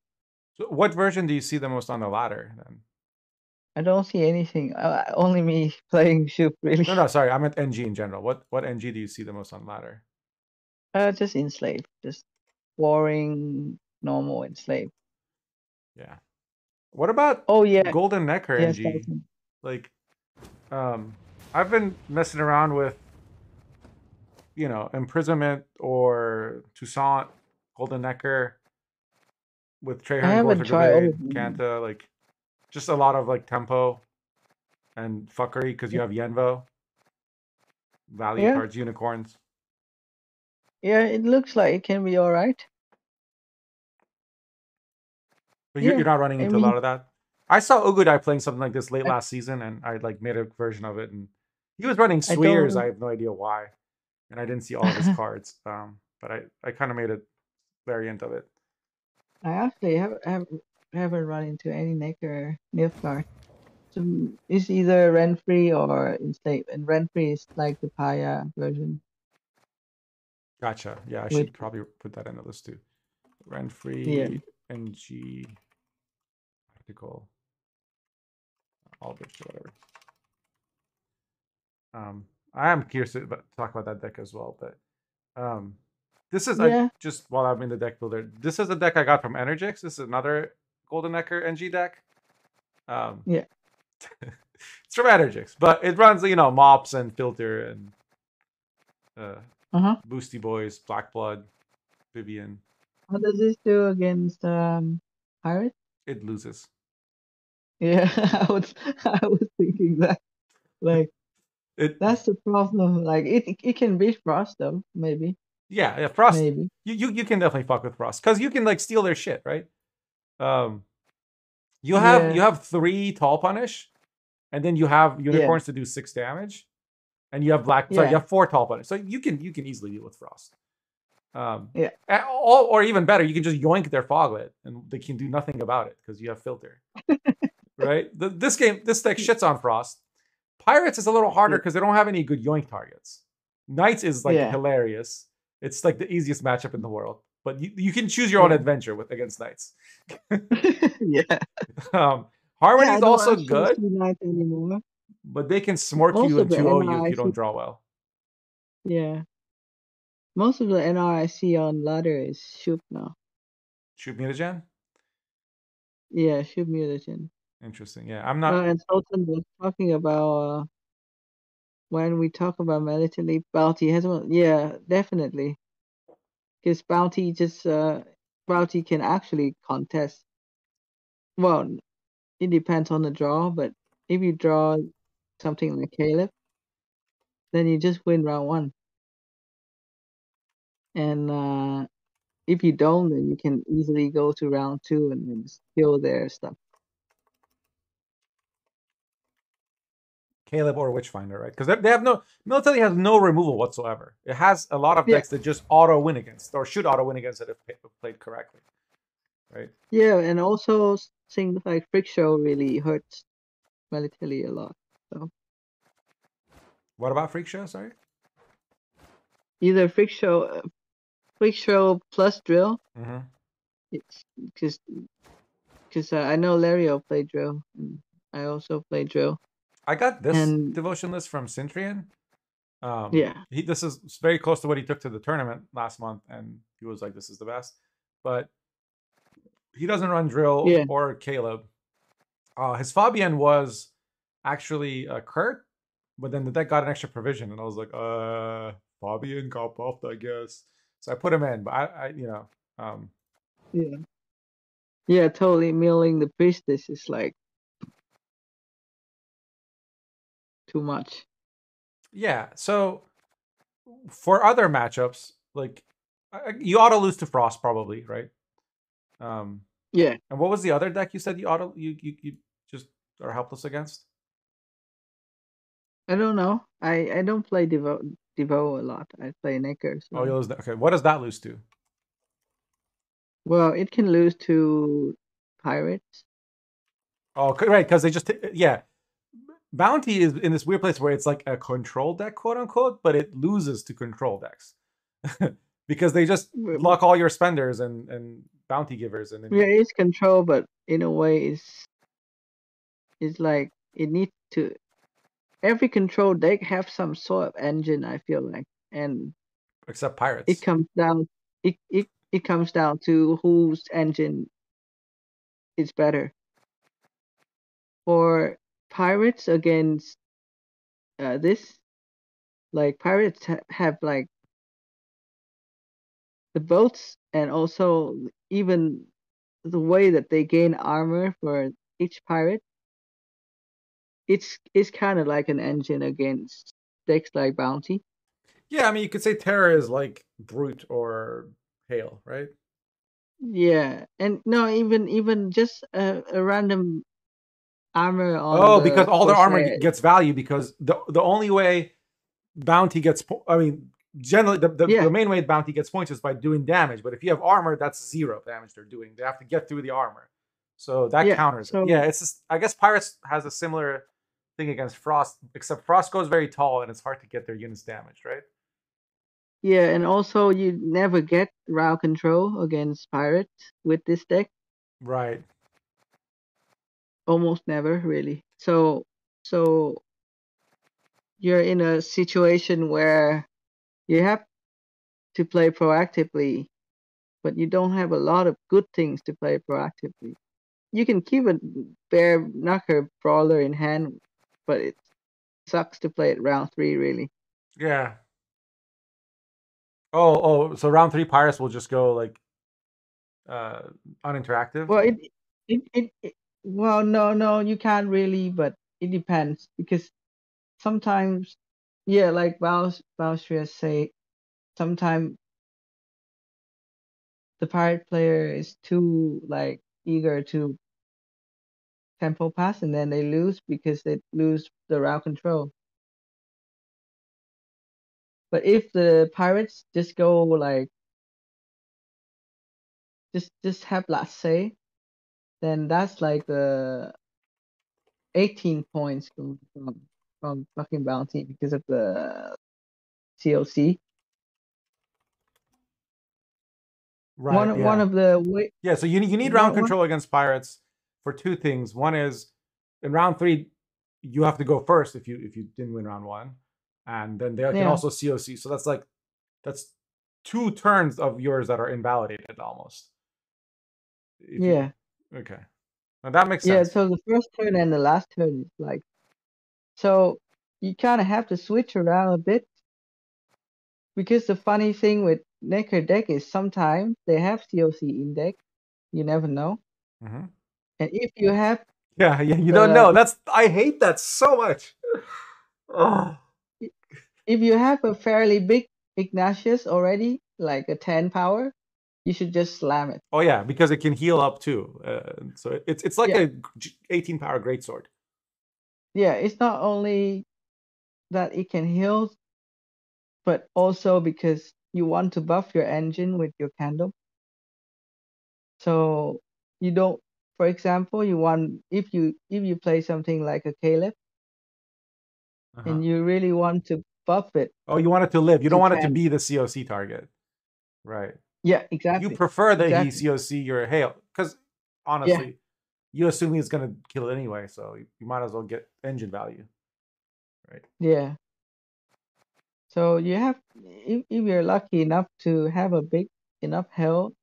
So what version do you see the most on the ladder then? I don't see anything. Uh, only me playing Shupe, really. No, no, sorry, I meant NG in general. What what NG do you see the most on ladder? Uh, just enslave, just warring, normal enslave. Yeah. What about Oh yeah, Golden Necker yes, NG? Like um i've been messing around with you know imprisonment or toussaint golden necker with tried all of. Kanta, like just a lot of like tempo and fuckery because you have Yenvo, value Yeah. cards, unicorns. Yeah, it looks like it can be all right. But you're, Yeah, you're not running I into a lot of that. I saw Ugudai playing something like this late I- last season, and I like made a version of it, and he was running I Swears. I, don't- have no idea why, and I didn't see all of his cards. Um, but I I kind of made a variant of it. I actually have, have haven't run into any Necker Nilfgaard. So it's either Renfri or Enslave, and Renfri is like the Paya version. Gotcha. Yeah, I With- should probably put that in the list too. Renfri, NG, article, Albert, whatever. Um, I am curious to talk about that deck as well, but um, this is I, just while I'm in the deck builder. This is a deck I got from Energix. This is another Golden Necker NG deck. Um, Yeah. it's from Energix, but it runs you know mops and filter and uh, Uh huh. Boosty Boys, Black Blood, Vivian. How does this do against um Pirates? It loses. Yeah, I was I was thinking that. Like It that's the problem. Like it it can beat Frost though, maybe. Yeah, yeah. Frost. Maybe. You, you you can definitely fuck with Frost because you can like steal their shit, right? Um, you have Yeah. you have three tall punish, and then you have unicorns to do six damage, and you have black. Sorry, you have four tall punish, so you can you can easily deal with Frost. Um, Yeah. a- Or, even better, you can just yoink their foglet, and they can do nothing about it because you have filter. right? The, this game, this deck shits on Frost. Pirates is a little harder Yeah. because they don't have any good yoink targets. Knights is like Yeah. hilarious. It's like the easiest matchup in the world. But you, you can choose your own adventure with against Knights. yeah. Um, Harmony Yeah, is also good, see Knight anymore. but they can smork Most you and the 2 you if you don't draw well. Yeah. Most of the NR I see on ladder is Shupe now. Shoot mutagen? Yeah, Shupe Mutagen. Interesting. Yeah, I'm not. Uh, and Sultan was talking about uh, when we talk about military bounty has one. Yeah, definitely. Because bounty just uh, bounty can actually contest. Well, it depends on the draw, but if you draw something like Caleb, then you just win round one. And uh, if you don't, then you can easily go to round two and then steal their stuff. Caleb or Witchfinder, right? Because they, have no military has no removal whatsoever. It has a lot of Yeah. decks that just auto win against or should auto win against it if played correctly, right? Yeah, and also things like Freak Show really hurts military a lot. So, what about Freak Show? Sorry. Either Freak Show, uh, Freak Show plus Drill, Mm-hmm. it's because because uh, I know Lario played Drill, and I also play Drill. I got this And- devotion list from Cintrian. Um, Yeah. he this is very close to what he took to the tournament last month, and he was like, "This is the best." but he doesn't run drill Yeah. or Caleb. Uh, his Fabian was actually uh, Kurt, but then the deck got an extra provision, and I was like, uh, Fabian got buffed, I guess. So I put him in, but I, I you know, um, Yeah. Yeah, totally milling the priestess is like too much. yeah. So for other matchups, like you ought to lose to Frost probably, right? Um, Yeah. and what was the other deck you said you ought to you you, you just are helpless against? I don't know. I I don't play Devo Devo a lot. I play Necker. So. Oh, you lose. that- Okay, what does that lose to? Well, it can lose to pirates. Oh, right, because they just t- yeah. Bounty is in this weird place where it's like a control deck, quote unquote, but it loses to control decks because they just lock all your spenders and and bounty givers, and then Yeah, it's control, but in a way, it's it's like it needs to. Every control deck have some sort of engine. I feel like, and except pirates. it comes down. It it it comes down to whose engine is better. For pirates against uh, this, like pirates ha- have like the boats and also even the way that they gain armor for each pirate. It's it's kind of like an engine against decks like bounty. yeah, I mean, you could say terror is like brute or hail, right? Yeah, and no, even even just a, a random armor. Oh, because all their armor Corsair. gets value because the the only way bounty gets I mean generally the, the, Yeah. the main way bounty gets points is by doing damage but if you have armor that's zero damage they're doing they have to get through the armor so that Yeah, counters so- yeah it's just I guess pirates has a similar thing against frost except frost goes very tall and it's hard to get their units damaged right Yeah, and also you never get route control against pirates with this deck. right Almost never, really. So so you're in a situation where you have to play proactively, but you don't have a lot of good things to play proactively. You can keep a bare knucker brawler in hand, but it sucks to play it round three, really. yeah oh oh so round three pirates will just go like uh uninteractive Well, it, it, it, it, well, no, no, you can't really, but it depends because sometimes, yeah, like Baus, say, sometimes the pirate player is too like eager to tempo pass and then they lose because they lose the route control. But if the pirates just go like just just have last say, then that's like the 18 points from from, from fucking bounty because of the COC. right one yeah. one of the way Yeah, so you need you need round one- control against pirates for two things. One is in round three, you have to go first if you if you didn't win round one, and then they can Yeah. also COC. So that's like that's two turns of yours that are invalidated almost. If yeah okay. Now that makes sense. yeah so the first turn and the last turn is like so you kind of have to switch around a bit because the funny thing with Necker deck is sometimes they have COC in deck you never know Mhm. and if you have Yeah, yeah. You don't Uh, know. That's I hate that so much. oh. if you have a fairly big Ignatius already like a 10 power you should just slam it Oh yeah, because it can heal up too. Uh, so it's it's like Yeah. a g- 18 power greatsword. yeah, it's not only that it can heal, but also because you want to buff your engine with your candle. So you don't, for example, you want if you if you play something like a Caleb Uh-huh. and you really want to buff it, Oh, you want it to live. You don't want it to be the COC target. Right. Yeah, exactly. You prefer that exactly. he COC your hail. Because honestly, you assume he's going to kill it anyway. So you you might as well get engine value. Right? Yeah. So you have if, if you're lucky enough to have a big enough hail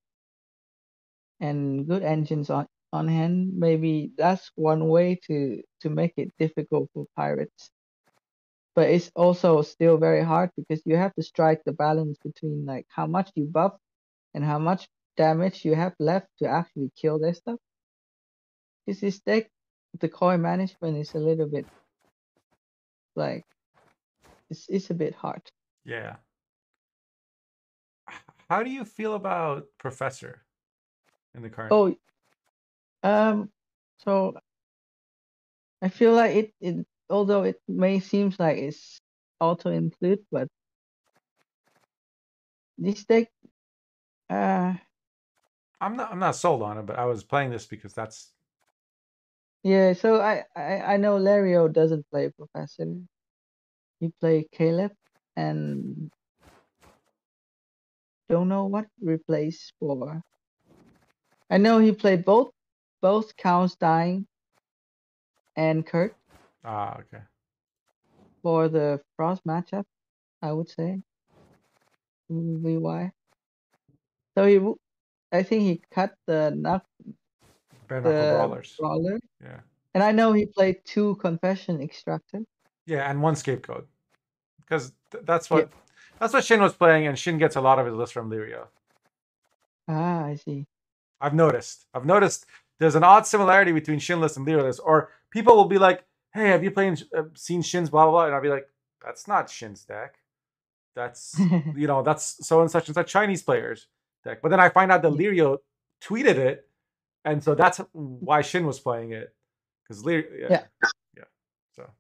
and good engines on on hand, maybe that's one way to to make it difficult for pirates. But it's also still very hard because you have to strike the balance between like how much you buff and how much damage you have left to actually kill their stuff. Because this deck, the coin management is a little bit like it's it's a bit hard. Yeah. How do you feel about Professor in the current? Oh, um, so I feel like it, it although it may seems like it's auto include, but this deck, uh, I'm not. I'm not sold on it, but I was playing this because that's yeah. So I I I know Lario doesn't play Professor. He play Caleb and don't know what replace for. I know he played both both Counts Dying and Kurt ah okay. for the Frost matchup. I would say. Probably why. So he, I think he cut the knuck Bare knuckle the brawlers. brawler, Yeah. and I know he played two confession extractor. Yeah, and one scapegoat. Because th- that's Yeah. what that's what Shin was playing, and Shin gets a lot of his list from Lyria. Ah, I see. I've noticed. I've noticed there's an odd similarity between Shin list and Lyria list. Or people will be like, "Hey, have you played uh, seen Shin's blah blah blah?" And I'll be like, "That's not Shin's deck. That's you know that's so and such and such Chinese players deck." But then I find out that Lirio tweeted it, and so that's why Shin was playing it because Lyria. Yeah, Yeah. yeah. So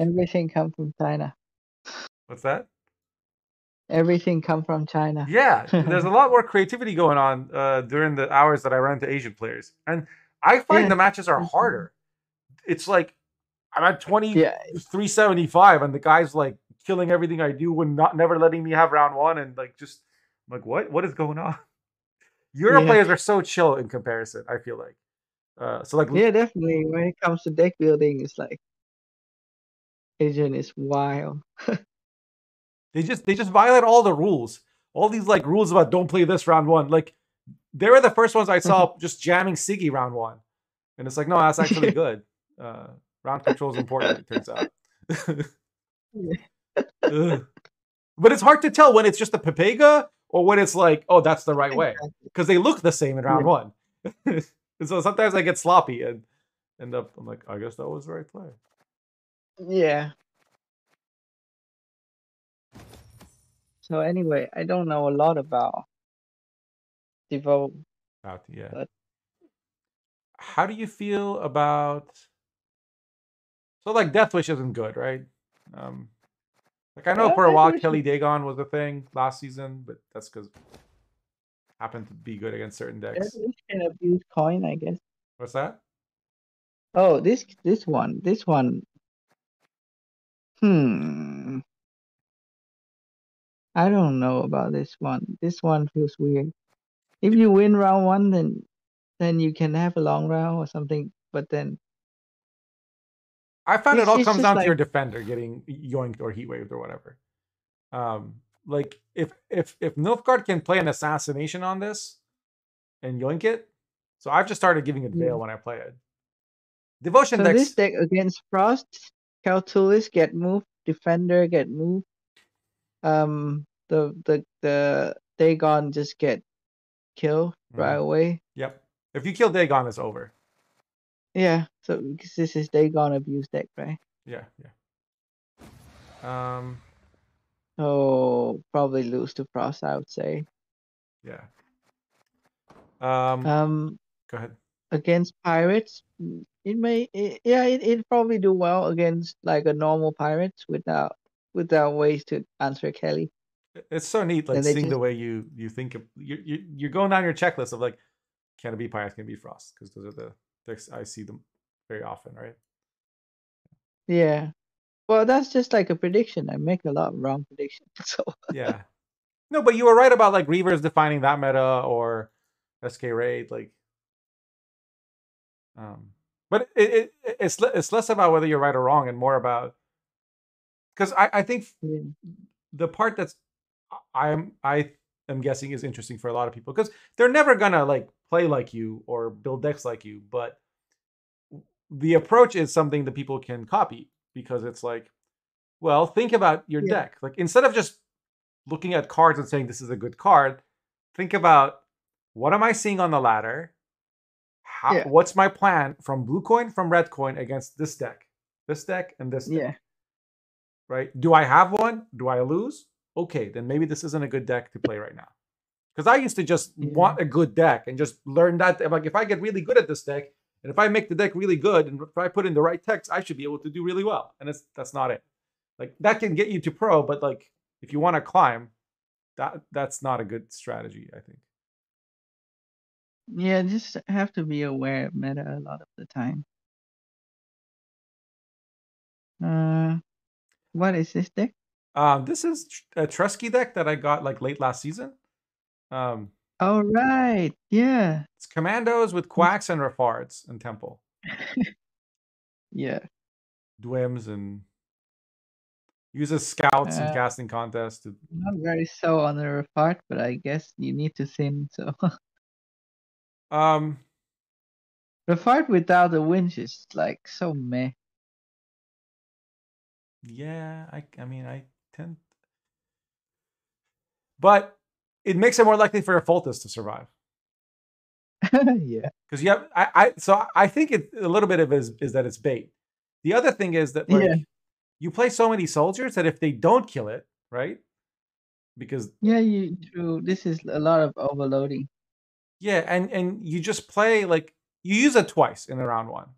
Everything come from China. what's that? Everything come from China. Yeah, there's a lot more creativity going on uh, during the hours that I run into Asian players, and I find Yeah. the matches are Mhm. harder. It's like I'm at twenty Yeah, three seventy five, and the guy's like killing everything I do and not never letting me have round one, and like just like what what is going on? Euro Yeah. players are so chill in comparison. I feel like uh, so like yeah, definitely. When it comes to deck building, it's like Asian is wild. They just they just violate all the rules. All these like rules about don't play this round one. Like they were the first ones I saw just jamming Siggy round one. And it's like, no, that's actually good. Uh round control is important, it turns out. But it's hard to tell when it's just a Pepega or when it's like, oh, that's the right way. Because they look the same in round one. and so sometimes I get sloppy and end up I'm like, I guess that was the right play. Yeah. So anyway, I don't know a lot about Devo. Yeah. But- How do you feel about so like Death Wish isn't good, right? Um like I know Yeah, for a while Kelly Dagon was a thing last season, but that's because happened to be good against certain decks. Can abuse coin, I guess. What's that? Oh, this this one, this one. Hmm. I don't know about this one. This one feels weird. If you win round one, then then you can have a long round or something. But then I found it all comes down to your defender getting yoinked or heat waved or whatever. Um, like if if if Nilfgaard can play an assassination on this and yoink it, so I've just started giving it Yeah. when I play it. Devotion so decks. this deck against Frost, Caltulis get moved, Defender get moved. Um, the the the Dagon just get killed right Mhm. away. Yep. If you kill Dagon, it's over. Yeah, so this is Dagon abuse deck, right? Yeah, yeah. Um, Oh, probably lose to Frost, I would say. yeah. Um, Um, go ahead. against Pirates, it may, it, yeah, it it probably do well against like a normal Pirates without without ways to answer Kelly. It's so neat, like seeing the way you you think of you you you're going down your checklist of like, can it be Pirates, can it be Frost? Because those are the I see them very often, right? Yeah. Well, that's just like a prediction. I make a lot of wrong predictions. So Yeah. No, but you were right about like Reavers defining that meta or SK Raid, like. Um, but it, it it's it's less about whether you're right or wrong and more about because I I think yeah. the part that's I am I am guessing is interesting for a lot of people because they're never gonna like play like you or build decks like you, but the approach is something that people can copy because it's like, well, think about your Yeah. deck. Like instead of just looking at cards and saying this is a good card, think about what am I seeing on the ladder? How, Yeah. What's my plan from blue coin, from red coin against this deck, this deck, and this deck? Yeah. right? Do I have one? Do I lose? Okay, then maybe this isn't a good deck to play right now. Because I used to just Yeah. want a good deck and just learn that. Like, if I get really good at this deck, and if I make the deck really good, and if I put in the right text, I should be able to do really well. And it's that's not it. Like that can get you to pro, but like if you want to climb, that that's not a good strategy. I think. Yeah, just have to be aware of meta a lot of the time. Uh, what is this deck? Um, this is a Trusky deck that I got like late last season. Um, Oh right, yeah, it's commandos with quacks and refards and temple. yeah. Dwims and uses scouts and Uh, casting contests to Not very so on the refart, but I guess you need to thin. So um refart without the winch is like so meh. yeah i i mean i tend but it makes it more likely for your Foltest to survive yeah, because you have I, I so i think it a little bit of it is, is that it's bait the other thing is that like Yeah. you play so many soldiers that if they don't kill it right because yeah. You true. This is a lot of overloading. yeah and and you just play like you use it twice in the round one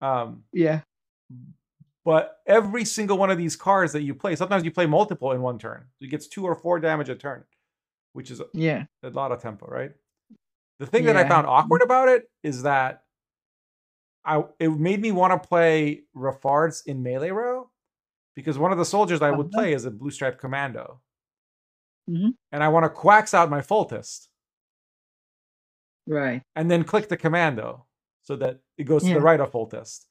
um Yeah, But every single one of these cards that you play, sometimes you play multiple in one turn. So it gets two or four damage a turn, which is a yeah, a lot of tempo, right? The thing that I found awkward about it is that I it made me want to play Refards in melee row because one of the soldiers I would Uh-huh. play is a blue stripe commando. Mhm. And I want to quacks out my Foltest right. and then click the commando so that it goes to the right of Foltest.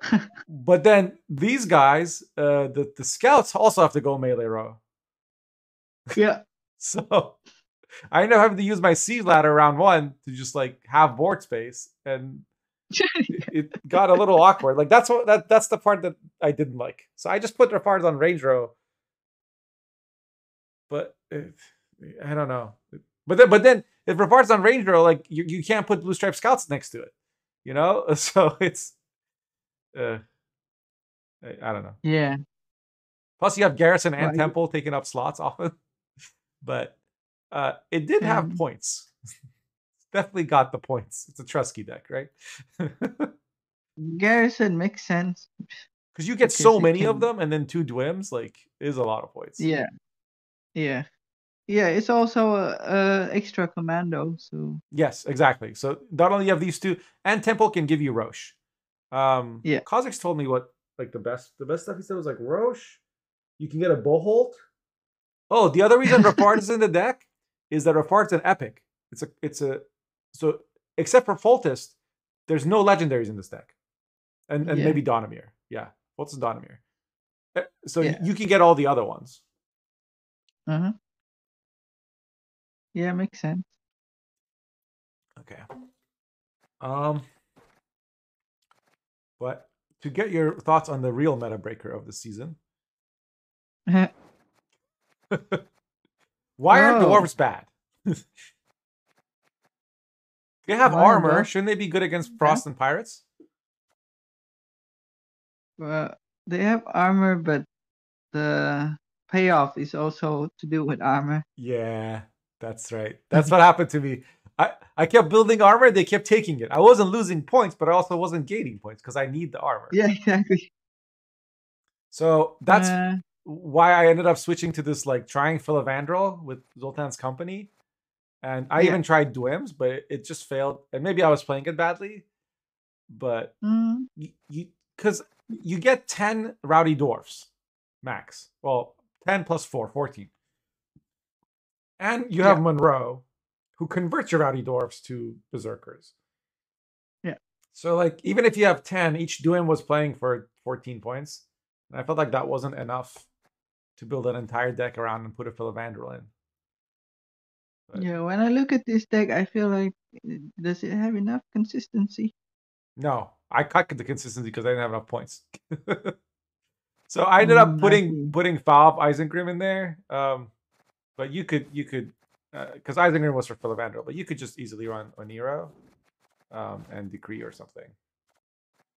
but then these guys, uh, the, the scouts also have to go melee row. Yeah, So I end up having to use my siege ladder round one to just like have board space, and it, got a little awkward. Like that's what that that's the part that I didn't like. So I just put the parts on range row, but it, I don't know. But then, but then if Refart's on range row, like you, you can't put blue stripe scouts next to it, you know. So it's, uh, I, I don't know. yeah. Plus, you have Garrison and Right. Temple taking up slots often, but uh, it did have Mhm. points. Definitely got the points. It's a Trusky deck, right? Garrison makes sense. Because you get Because so many of them, and then two Dwims, like, is a lot of points. Yeah, yeah, yeah. It's also a, a extra commando. So Yes, exactly. So not only you have these two, and Temple can give you Roche. Um, Yeah. Kha'Zix told me what like the best the best stuff he said was like Roche. You can get a Boholt. Oh, the other reason Rafard is in the deck is that Rafard's an epic. It's a it's a so except for Foltest, there's no legendaries in this deck, and and Yeah. maybe Donamir. Yeah, Foltest Donamir. Uh, So Yeah. you can get all the other ones. uh huh. Yeah, makes sense. Okay. Um, but to get your thoughts on the real meta breaker of the season, why are Oh. dwarves bad? they have Why armor. Shouldn't they be good against frost and pirates? Well, they have armor, but the payoff is also to do with armor. Yeah, that's right. That's what happened to me. I, I kept building armor. They kept taking it. I wasn't losing points, but I also wasn't gaining points because I need the armor. Yeah, exactly. So that's Uh, why I ended up switching to this like trying Filavandrel with Zoltan's company. And I Yeah. even tried Dwims, but it, just failed. And maybe I was playing it badly. But mm, you, you cuz you get 10 rowdy dwarfs max. Well, 10 plus 4, 14. And you have Yeah. Monroe who converts your rowdy dwarfs to berserkers. Yeah. So like even if you have 10, each Dwim was playing for 14 points. And I felt like that wasn't enough to build an entire deck around and put a Filavandrel in. But- Yeah, when I look at this deck, I feel like uh, does it have enough consistency? No, I cut the consistency because I didn't have enough points. so I ended up Mm, putting putting Falb Isengrim in there. Um, but you could you could because Isengrim was for Filavandrel, but you could just easily run Oniro um, and Decree or something,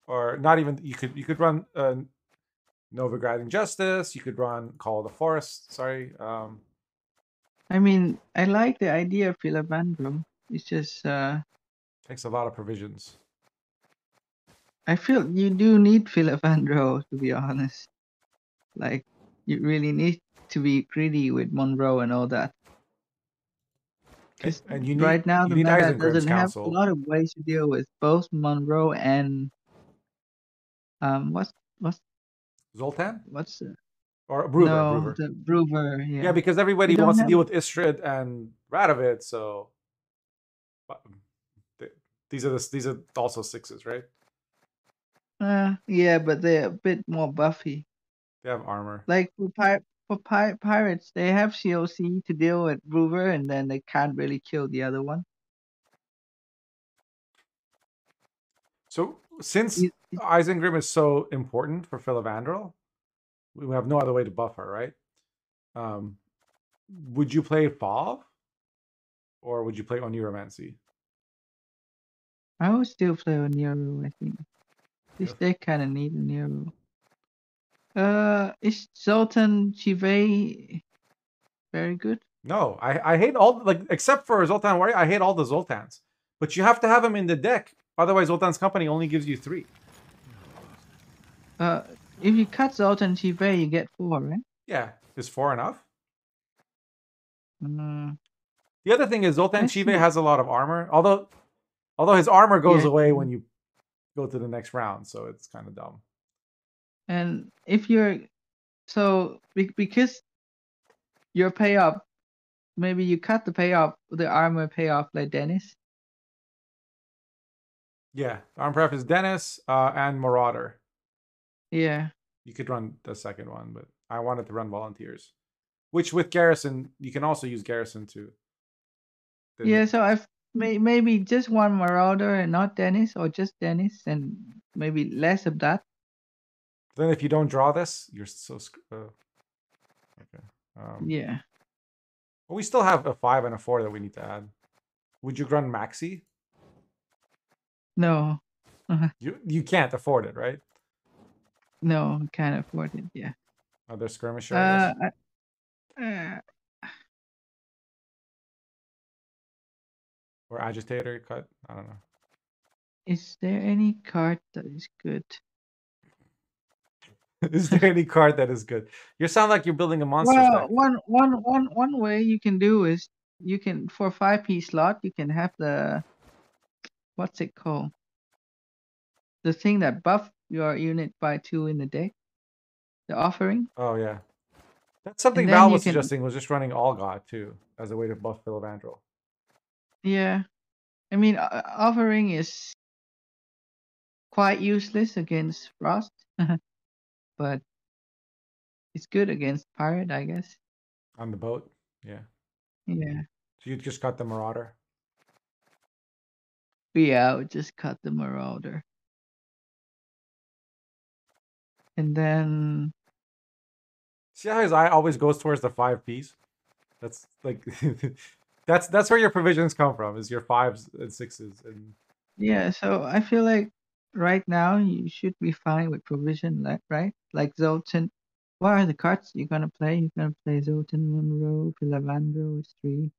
or not even you could you could run uh, Novigrad Justice. You could run Call of the Forest. Sorry. Um, I mean, I like the idea of Filavandrel. It's just uh, takes a lot of provisions. I feel you do need Filavandrel to be honest. Like you really need to be greedy with Monroe and all that. Because and you need- right now the meta doesn't have a lot of ways to deal with both Monroe and um what's what's Zoltan what's the, or Brewer. no Brewer. the Brewer yeah. Yeah, because everybody wants to deal with Istredd and Radovid, so these are the these are also sixes, right? Uh, yeah, but they're a bit more buffy. They have armor. Like for pi- for pi- pirates, they have COC to deal with Brewer, and then they can't really kill the other one. So since you- Isengrim is so important for Filavandrel, we have no other way to buff her, right? Um, would you play Fav, or would you play Oniromancy? I would still play Nero. I think this Yeah. deck kind of need a Nero. Uh, is Zoltan Chivay very good? No, I, I hate all like except for Zoltan Warrior, I hate all the Zoltans. But you have to have him in the deck, otherwise Zoltan's company only gives you three. Uh, if you cut Zoltan Chivay, you get four, right? Yeah, is four enough? Mm, The other thing is Zoltan Chivay has a lot of armor, although although his armor goes Yeah. away when you go to the next round, so it's kind of dumb. and if you're so be- because your payoff, maybe you cut the payoff, the armor payoff like Dennis. Yeah, arm prep is Dennis uh, and Marauder. Yeah. You could run the second one, but I wanted to run Volunteers, which with Garrison you can also use Garrison too. Then- Yeah, so I've may, maybe just one Marauder and not Dennis, or just Dennis, and maybe less of that. Then if you don't draw this, you're so uh, okay. Um, Yeah. Well, we still have a five and a four that we need to add. Would you run Maxi? No, You you can't afford it, right? no, can't afford it. Yeah. Other skirmisher. I Uh, uh, or agitator cut. I don't know. is there any card that is good? is there any card that is good? You sound like you're building a monster Well, one, one, one, one way you can do is you can for five piece slot you can have the what's it called? The thing that buff your unit by two in the deck. The offering. Oh yeah, that's something Val was can- suggesting was just running all god too as a way to buff Filavandrel. Yeah, I mean uh, offering is quite useless against frost, but it's good against pirate, I guess. on the boat. Yeah, Yeah. so you just cut the Marauder. Yeah, I would just cut the Marauder. And then See how his eye always goes towards the five piece. That's like that's that's where your provisions come from. Is your fives and sixes and yeah, so I feel like right now you should be fine with provision, like right? Like Zoltan. What are the cards you're gonna play? You're gonna play Zoltan, Monroe, Filavandrel is three,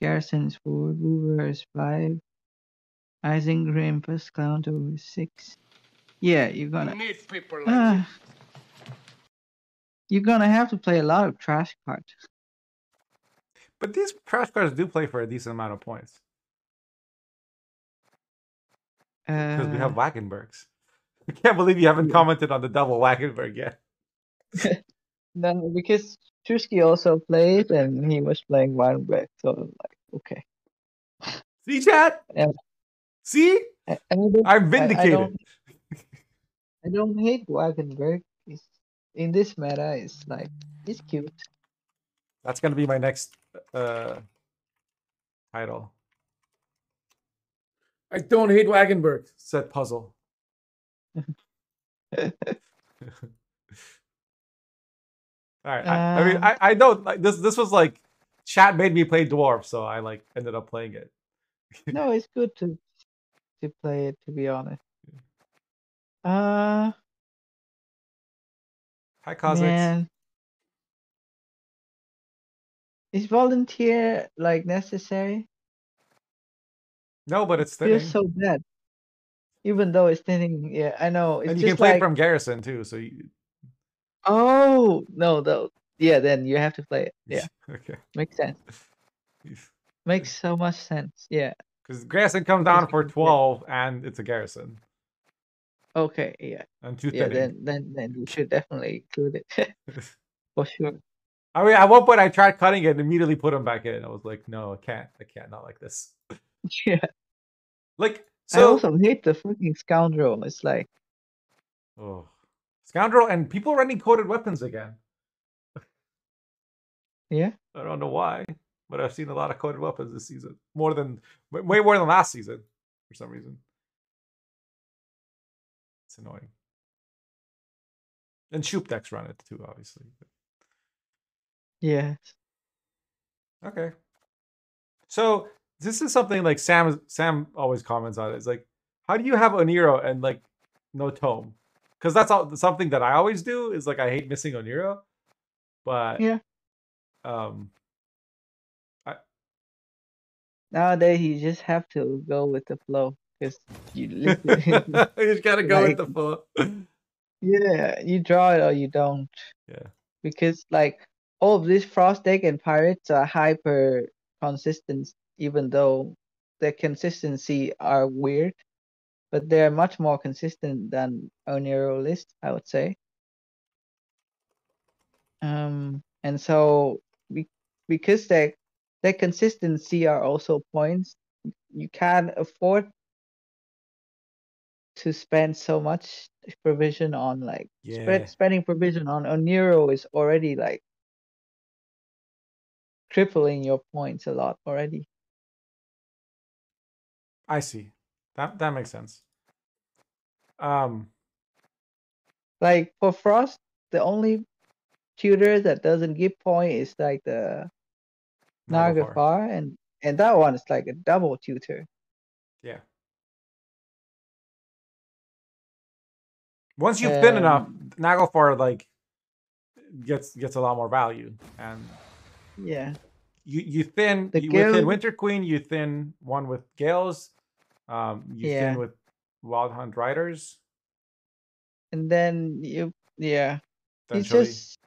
Garrison is four, Hoover is five, Isengrim plus Clownto is six. Yeah, you're gonna. You need people like Uh, you. you're gonna have to play a lot of trash cards. but these trash cards do play for a decent amount of points because we Uh, have Wackenbergs. I can't believe you haven't commented on the double Wackenberg yet. No, because Trusky also played and he was playing Weinberg, so like okay. See, chat. Yeah. See, I, I, don't, I'm I, I vindicated. don't I don't hate Wagenberg. It's, in this meta, it's like it's cute. That's gonna be my next uh title. I don't hate Wagenberg. Said puzzle. All right. I, I mean, Uh, I, don't like this. This was like chat made me play dwarf, so I like ended up playing it. no, it's good to to play it. To be honest. Uh, Hi, man, is volunteer like necessary? No, but it's Feels thinning, so bad. Even though it's thinning, yeah, I know. It's and you can play like, from Garrison too. So you, oh no, though, yeah, then you have to play it. Yeah, okay. makes sense. Makes so much sense. Yeah. Because Garrison comes down for twelve, and it's a Garrison Okay. Yeah. and two Yeah. Then then then you should definitely include it for sure. I mean, at one point I tried cutting it and immediately put him back in. I was like, no, I can't. I can't. Not like this. Yeah. Like I also hate the fucking scoundrel. It's like, Oh, scoundrel and people running coded weapons again. yeah. I don't know why, but I've seen a lot of coded weapons this season. More than way- more than last season for some reason. It's annoying. And Shupe decks run it too, obviously. Yes. Okay. So this is something like Sam Sam always comments on. It. It's like, how do you have Oniro and like no tome? Because that's all, something that I always do. Is like I hate missing Oniro, but Yeah. um, Nowadays you just have to go with the flow because you you just gotta go with the flow. yeah, you draw it or you don't. Yeah. Because like all of these frost deck and pirates are hyper consistent, even though their consistency are weird, but they're much more consistent than Oniro list, I would say. Um, and so be, because their their consistency are also points, you can't afford to spend so much provision on like Yeah. spread spending provision on Oniro is already like tripling your points a lot already. I see. That that makes sense. Um, Like for Frost, the only tutor that doesn't give point is like the Naglfar. Nagafar, and and that one is like a double tutor. Yeah. Once you've thin enough, Um, Naglfar like gets gets a lot more value, and Yeah, you you thin The you, with thin Winter Queen, you thin one with Gales, um, you Yeah. thin with Wild Hunt Riders. and then you yeah, it's just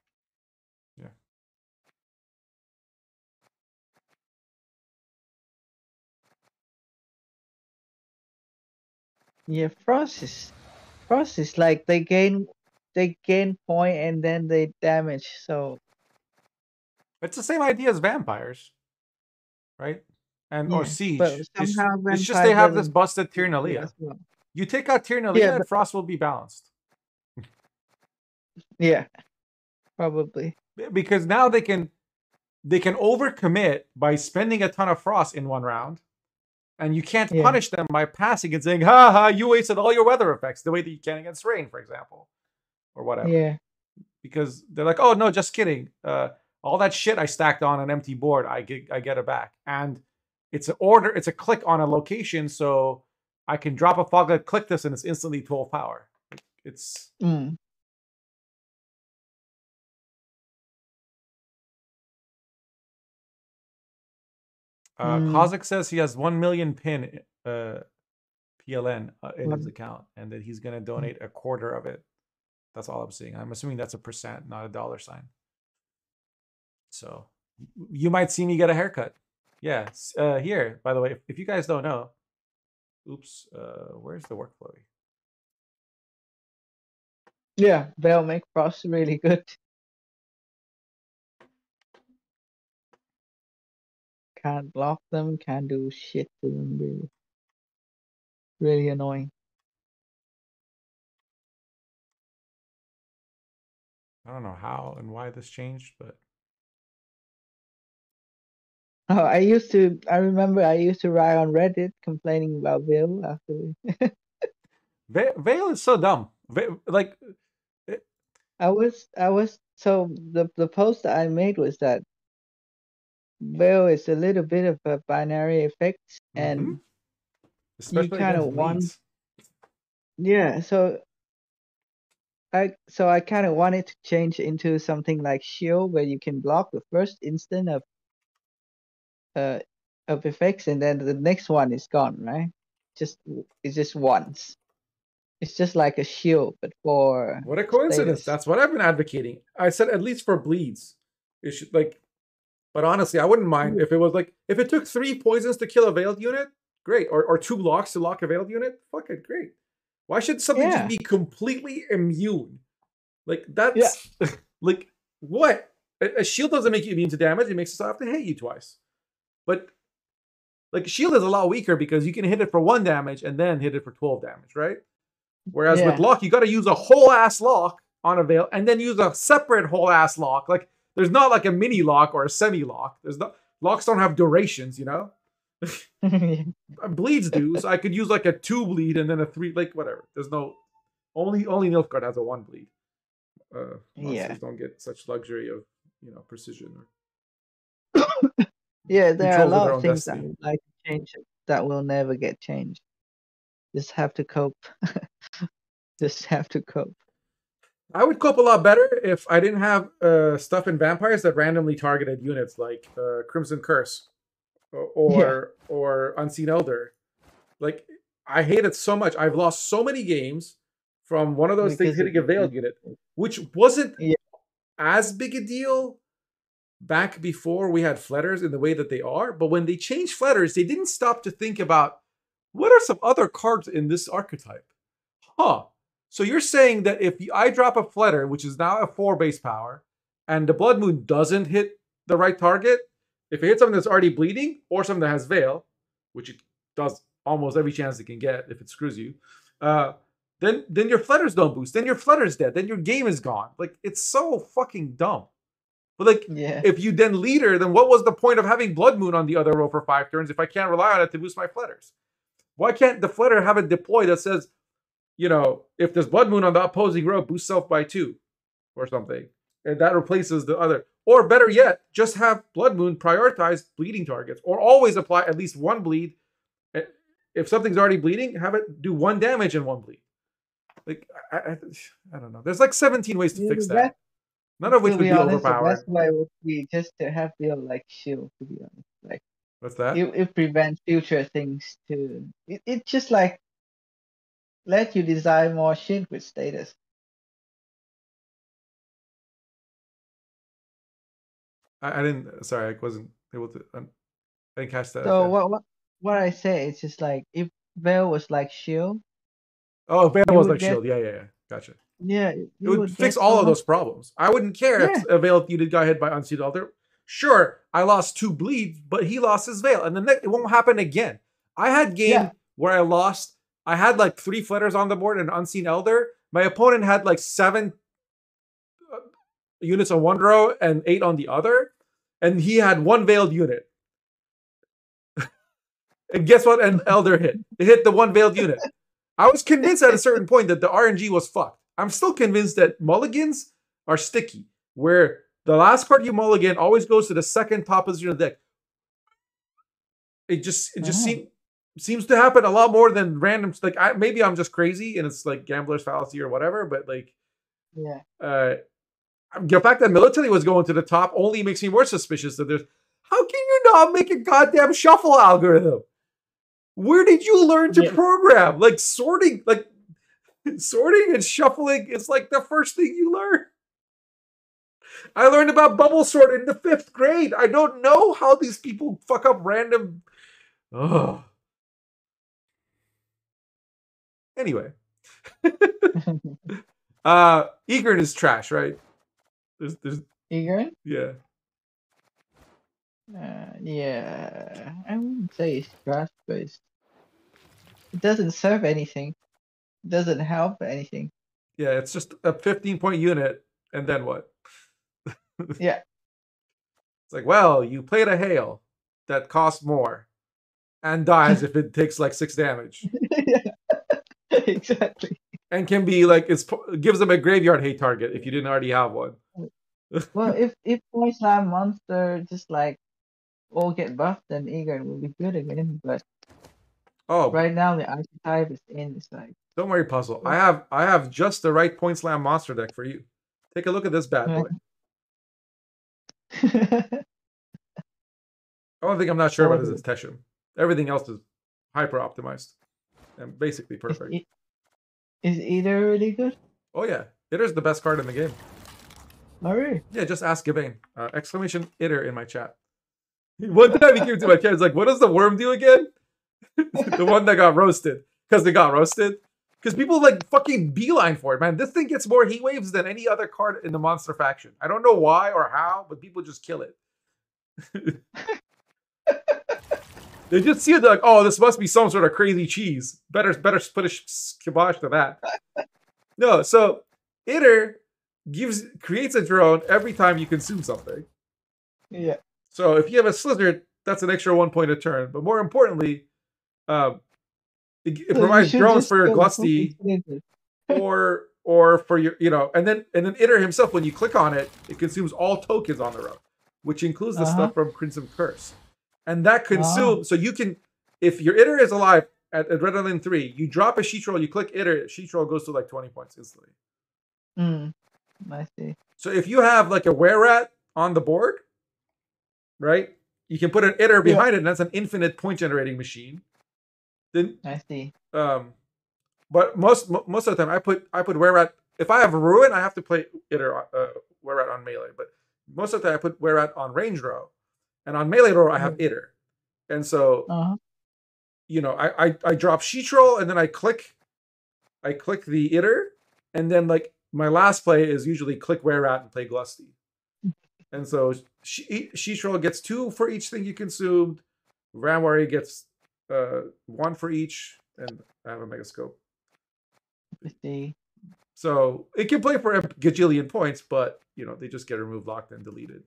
yeah. Frost is Frost is like they gain they gain point and then they damage. So It's the same idea as vampires, right? And or siege. It's, somehow it's just they have this busted do well. You take out Nalia, Yeah, and Frost will be balanced. Yeah, probably. Because now they can they can overcommit by spending a ton of frost in one round and you can't Yeah. punish them by passing and saying ha ha you wasted all your weather effects the way that you can against rain for example or whatever. Yeah, because they're like oh no just kidding. Uh all that shit i stacked on an empty board i get i get it back. And it's an order it's a click on a location so i can drop a foglet click this and it's instantly 12 power. It's mm. Uh, Mm. Kozak says he has one million pin uh, PLN uh, in his account, and that he's going to donate a quarter of it. That's all I'm seeing. I'm assuming that's a percent, not a dollar sign. So you might see me get a haircut. Yeah. Uh, here, by the way, if, if you guys don't know, oops, uh, where's the workflow? yeah. They'll make Frost really good. Can't block them. Can't do shit to them. Really, really annoying. I don't know how and why this changed, but Oh, I used to. I remember I used to write on Reddit complaining about Bill after. Ve- is so dumb. Like, I was. I was. So the the post that I made was that Veil it's a little bit of a binary effect, and mhm. especially kinda want- yeah. So I so I kind of wanted to change into something like Shield, where you can block the first instant of uh of effects, and then the next one is gone, right? Just it's just once. It's just like a shield, but for What a coincidence! status. That's what I've been advocating. I said at least for bleeds, it should like. But honestly, I wouldn't mind mm. if it was like if it took three poisons to kill a veiled unit, great, or or two locks to lock a veiled unit, fuck it, great. Why should something Yeah. just be completely immune? Like that's like what? A, a shield doesn't make you immune to damage; it makes I have to hit you twice. But like shield is a lot weaker because you can hit it for one damage and then hit it for twelve damage, right? Whereas with Yeah. lock, you got to use a whole ass lock on a veil and then use a separate whole ass lock. Like there's not like a mini lock or a semi lock. There's not locks don't have durations, you know. Uh, Bleeds do, so I could use like a two bleed and then a three, like whatever. There's no only only Nilfgaard has a one bleed. Uh, Yeah. don't get such luxury of you know precision. Or, yeah, there are a lot of things that destiny. would like to change that will never get changed. Just have to cope. Just have to cope. I would cope a lot better if I didn't have uh, stuff in vampires that randomly targeted units like uh, Crimson Curse or or, or Unseen Elder. Like I hate it so much. I've lost so many games from one of those things hitting a veiled unit, which wasn't Yeah. as big a deal back before we had Fleders in the way that they are. But when they changed Fleders, they didn't stop to think about what are some other cards in this archetype. Huh. So you're saying that if I drop a Fleder, which is now a four base power, and the blood moon doesn't hit the right target, if it hits something that's already bleeding or something that has veil, which it does almost every chance it can get if it screws you, uh, then then your Fleders don't boost. Then your Fleder's dead. Then your game is gone. Like it's so fucking dumb. But like Yeah. if you then leader, then what was the point of having Blood Moon on the other row for five turns if I can't rely on it to boost my Fleders? Why can't the Fleder have a deploy that says, you know, if there's Blood Moon on the opposing row, boost self by two or something, and that replaces the other? Or better yet, just have Blood Moon prioritize bleeding targets, or always apply at least one bleed. If something's already bleeding, have it do one damage and one bleed. Like I, I, I don't know. There's like 17 ways to Yeah, fix that. None of which would be honest, overpowered. best way would be just to have Veil like shield. To be honest, like What's that? it, it prevents future things to. It, it just like let you design more shit with status. I, I didn't. Sorry, I wasn't able to. I didn't catch that. So what what what I say is just like if Veil was like shield, Oh, Veil was like get- Shield. Yeah, yeah, yeah. Gotcha. yeah, It would, would fix all of those problems. I wouldn't care if a Veil did got hit by Unseen Elder. Sure, I lost two bleeds, but he lost his Veil, and then it won't happen again. I had game Yeah. where I lost. I had like three Fleders on the board and Unseen Elder. My opponent had like seven uh, units on one row and eight on the other, and he had one veiled unit. and guess what? An Elder hit. It hit the one veiled unit. I was convinced at a certain point that the RNG was fucked. I'm still convinced that mulligans are sticky, where the last card you mulligan always goes to the second top position of the deck. It just it just Oh. seem, seems to happen a lot more than random. Like I, maybe I'm just crazy and it's like gambler's fallacy or whatever. But like Yeah, uh, the fact that military was going to the top only makes me more suspicious that there's. How can you not make a goddamn shuffle algorithm? Where did you learn to Yeah. program? Like sorting, like sorting and shuffling is like the first thing you learn. I learned about bubble sort in the fifth grade. I don't know how these people fuck up random. Ugh. Anyway, uh, Egern is trash, right? There's, there's, Eager. yeah. Uh, yeah, I wouldn't say it's trash based. It doesn't serve anything. It doesn't help anything. Yeah, it's just a 15 point unit, and then what? Yeah. It's like, well, you played a hail. that costs more and dies if it takes like six damage. exactly. And can be like it's gives them a graveyard hate target if you didn't already have one. well, if if Point Slam monster just like all get buffed, then Egon will be good again. But oh, right now the icy type is in. It's like don't worry, puzzle. I have I have just the right point slam monster deck for you. Take a look at this bad boy. Only thing I'm not sure about is its Tesham. Everything else is hyper optimized and basically perfect. Is, is either really good? Oh yeah, Itter's the best card in the game. Oh really? Yeah, just ask Gabain. Uh, exclamation Itter in my chat. One time he came to my chat, he's like, "What does the worm do again?" the one that got roasted because they got roasted. Because people like fucking beeline for it, man. This thing gets more heat waves than any other card in the monster faction. I don't know why or how, but people just kill it. they just see it like, oh, this must be some sort of crazy cheese. Better, better put a kibosh to that. no, so Itter gives creates a drone every time you consume something. Yeah. So if you have a Slizzard, that's an extra one point a turn. But more importantly, um, it, it so provides drones for your Glusty or or for your you know, and then and then Itter himself, when you click on it, it consumes all tokens on the road, which includes the uh-huh. stuff from Crimson Curse. And that consumes so you can if your Itter is alive at, Island 3, you drop a sheet roll, you click Itter, sheet roll goes to like 20 points instantly. Mm, I see. So if you have like a were rat on the board, right? You can put an Itter behind yeah. it, and that's an infinite point generating machine. Then I see. Um, but most most of the time, I put I put were rat. If I have ruin, I have to play Itter uh, rat on melee. But most of the time, I put were rat on range row, and on melee row, I have mm-hmm. Itter. And so, uh-huh. you know, I, I I drop sheet roll, and then I click, I click the Itter, and then like my last play is usually click were rat and play Glusty. And so she, Sheetroll gets two for each thing you consumed. Ramwari gets uh, one for each, and I have a Megascope. So it can play for a gajillion points, but you know they just get removed, locked, and deleted.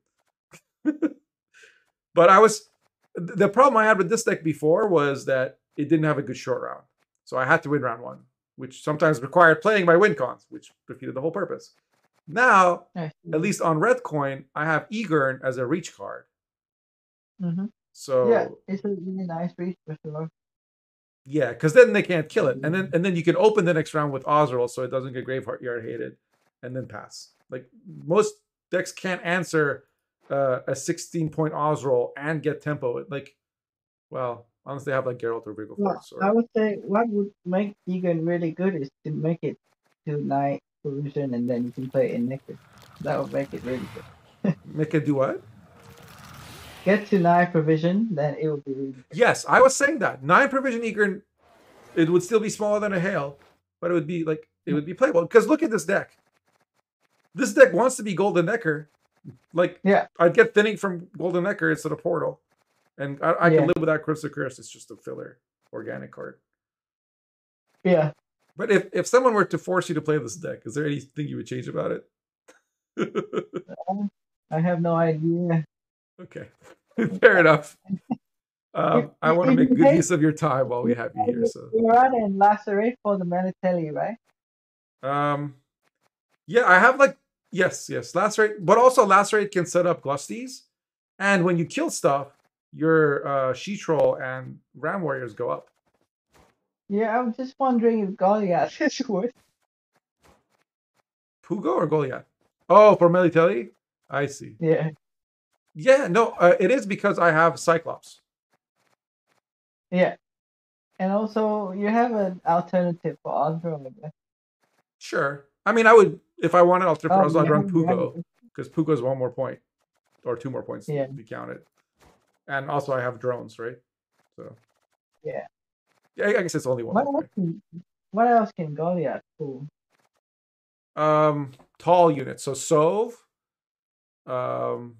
but I was the problem I had with this deck before was that it didn't have a good short round, so I had to win round one, which sometimes required playing my win cons, which defeated the whole purpose. Now, at least on Red Coin, I have Egern as a reach card. Mm-hmm. So yeah, it's a really nice reach for sure. Yeah, because then they can't kill it, and then and then you can open the next round with Ozzrel, so it doesn't get Graveyard hated, and then pass. Like most decks can't answer uh, a 16 point Ozzrel and get tempo. Like, well, unless they have like Geralt or Vigil well, Or... I would say what would make Egern really good is to make it to night provision, and then you can play it in Nekker. That would make it really good. make it do what? Get to nine provision, then it would be really. Yes, I was saying that. Nine provision Egern, it would still be smaller than a hail, but it would be like it would be playable. Because look at this deck. This deck wants to be Golden Nekker. Like yeah, I'd get thinning from Golden Nekker instead of Portal. And I, I yeah. can live without Crimson Curse. It's just a filler organic card. Yeah. But if, if someone were to force you to play this deck, is there anything you would change about it? I have no idea. Okay, fair enough. Um, I want to make good use of your time while we have you here. So you're running lacerate for the Melatelli, right? Um, yeah, I have like yes, yes, lacerate, but also lacerate can set up glusties, and when you kill stuff, your uh, She Troll and Ram Warriors go up. Yeah, I'm just wondering if Goliath is worth. Pugo or Goliath? Oh, for Melitelli? I see. Yeah. Yeah, no, uh, it is because I have Cyclops. Yeah. And also, you have an alternative for Ozzrel, I guess. Sure. I mean, I would, if I wanted I'll for Ozzrel, I'd run Pugo, because Pugo is one more point, or two more points yeah. to be counted. And also, I have drones, right? So. Yeah. Yeah, I guess it's only one. What else can, what else can Goliath pull? Um, tall units. So Sov, um,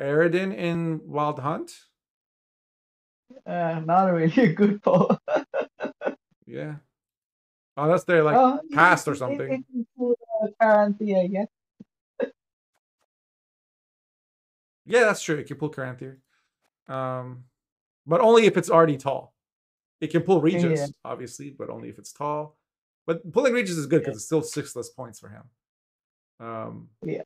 Eredin in Wild Hunt. Uh, not really a good pull. yeah. Unless they're like oh, past or something. It, uh. Yeah, that's true. It can pull Caranthir. Um, but only if it's already tall. It can pull Regis, Yeah. obviously, but only if it's tall. But pulling Regis is good because it's still six less points for him. Um, Yeah.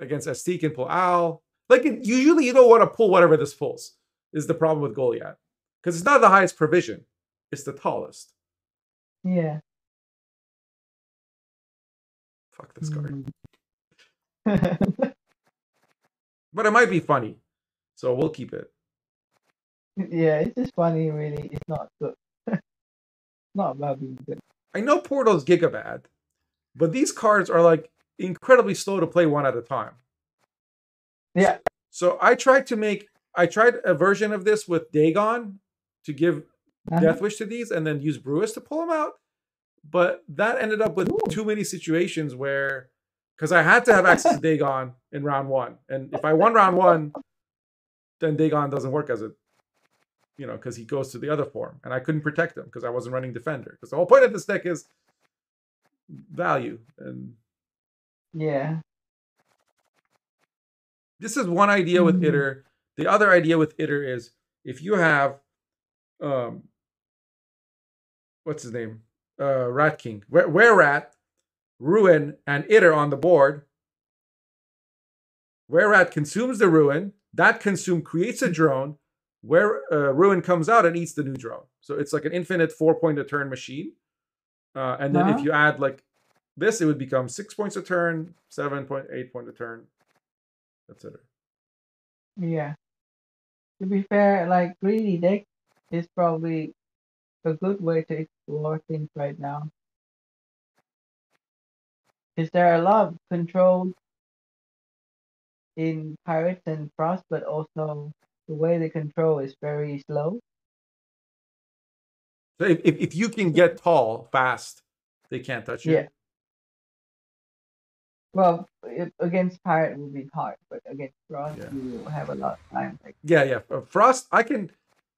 Against ST can pull Al. Like it, usually you don't want to pull whatever this pulls. Is the problem with Goliath. Because it's not the highest provision. It's the tallest. Yeah. Fuck this card. Mm. But it might be funny. So we'll keep it. yeah, it's just funny. Really, it's not good. not about being good. I know Portal's Gigabad, but these cards are like incredibly slow to play one at a time. Yeah. So I tried to make I tried a version of this with Dagon to give Uh-huh. Death Wish to these and then use Brewis to pull them out. But that ended up with Ooh. too many situations where because I had to have access to Dagon in round one. And if I won round one, then Dagon doesn't work as a you know, because he goes to the other form. And I couldn't protect him because I wasn't running defender. Because the whole point of this deck is value. And Yeah. this is one idea with Mhm. iter the other idea with iter is if you have um what's his name? Uh rat king. Where, where rat ruin and iter on the board. Where rat consumes the ruin that consume creates a drone. Where uh, ruin comes out and eats the new drone. So it's like an infinite four point a turn machine. Uh, and then if Uh-huh. you add like this it would become six points a turn seven point eight point a turn etc Yeah. To be fair, like greedy deck is probably a good way to explore things right now. Is there a lot of control in Pirates and Frost, but also the way they control is very slow? So if, if, if you can get tall fast, they can't touch you. Yeah. Well, if, against Pirate would be hard, but against Frost Yeah. you have a lot of time. Like, Yeah, yeah. Frost, I can.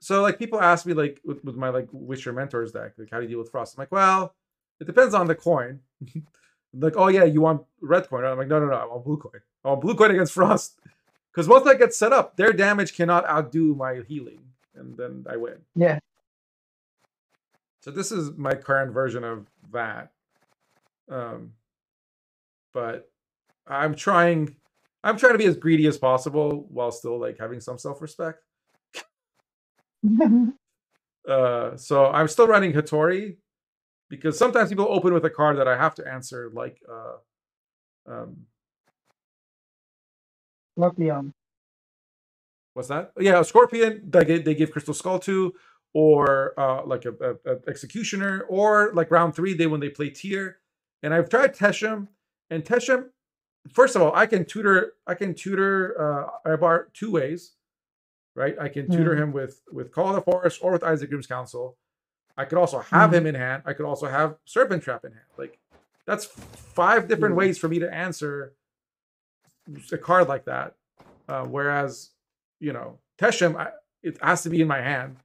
So like people ask me like with, with my like Wisher Mentors deck, like how do you deal with Frost? I'm like, well, it depends on the coin. like, oh yeah, you want red coin? I'm like, no, no, no, I want blue coin. I want blue coin against Frost. Because once I get set up, their damage cannot outdo my healing, and then I win. yeah. So this is my current version of that. Um, but I'm trying. I'm trying to be as greedy as possible while still like having some self-respect. Uh, so I'm still running Hattori because sometimes people open with a card that I have to answer, like uh, um, Scorpion. what's that? Yeah, a Scorpion. They give, they give Crystal Skull to, or uh, like a, a, a Executioner, or like round three they when they play Tier. And I've tried Tesham, and Tesham. First of all, I can tutor. I can tutor uh, Ibar two ways, right? I can tutor Mhm. him with with Call of the Forest or with Isengrim's Council. I could also have him in hand. I could also have Serpent Trap in hand. Like that's five different Yeah. ways for me to answer a card like that. Uh, whereas, you know, Tesham, I, it has to be in my hand,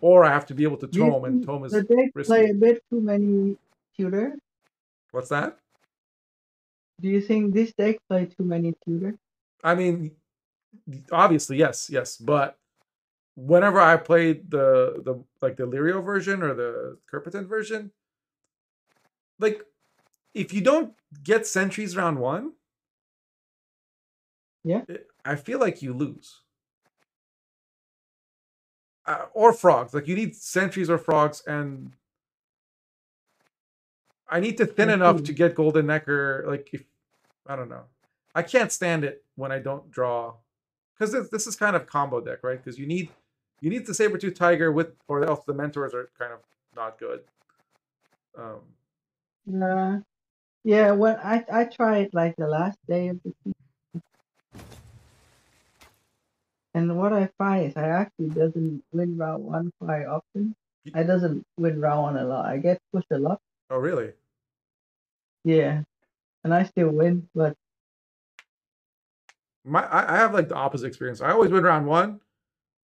or I have to be able to tome, and tome is the deck risky. play a bit too many tutor. what's that? Do you think this deck play too many tutor? I mean, obviously, yes, yes, but whenever I played the the like the Lirio version or the Kerpitan version, like if you don't get sentries round one, Yeah. I feel like you lose. Uh, or frogs, like you need sentries or frogs, and I need to thin I enough to get Golden Nekker. Like if I don't know, I can't stand it when I don't draw because this, this is kind of combo deck, right? Because you need you need the saber tooth tiger with, or else the mentors are kind of not good. Um, Uh, yeah, when I I tried like the last day of the season, and what I find is I actually doesn't win round one quite often. I doesn't win round one a lot. I get pushed a lot. oh, really? Yeah, and I still win, but My I, I have like the opposite experience. I always win round one,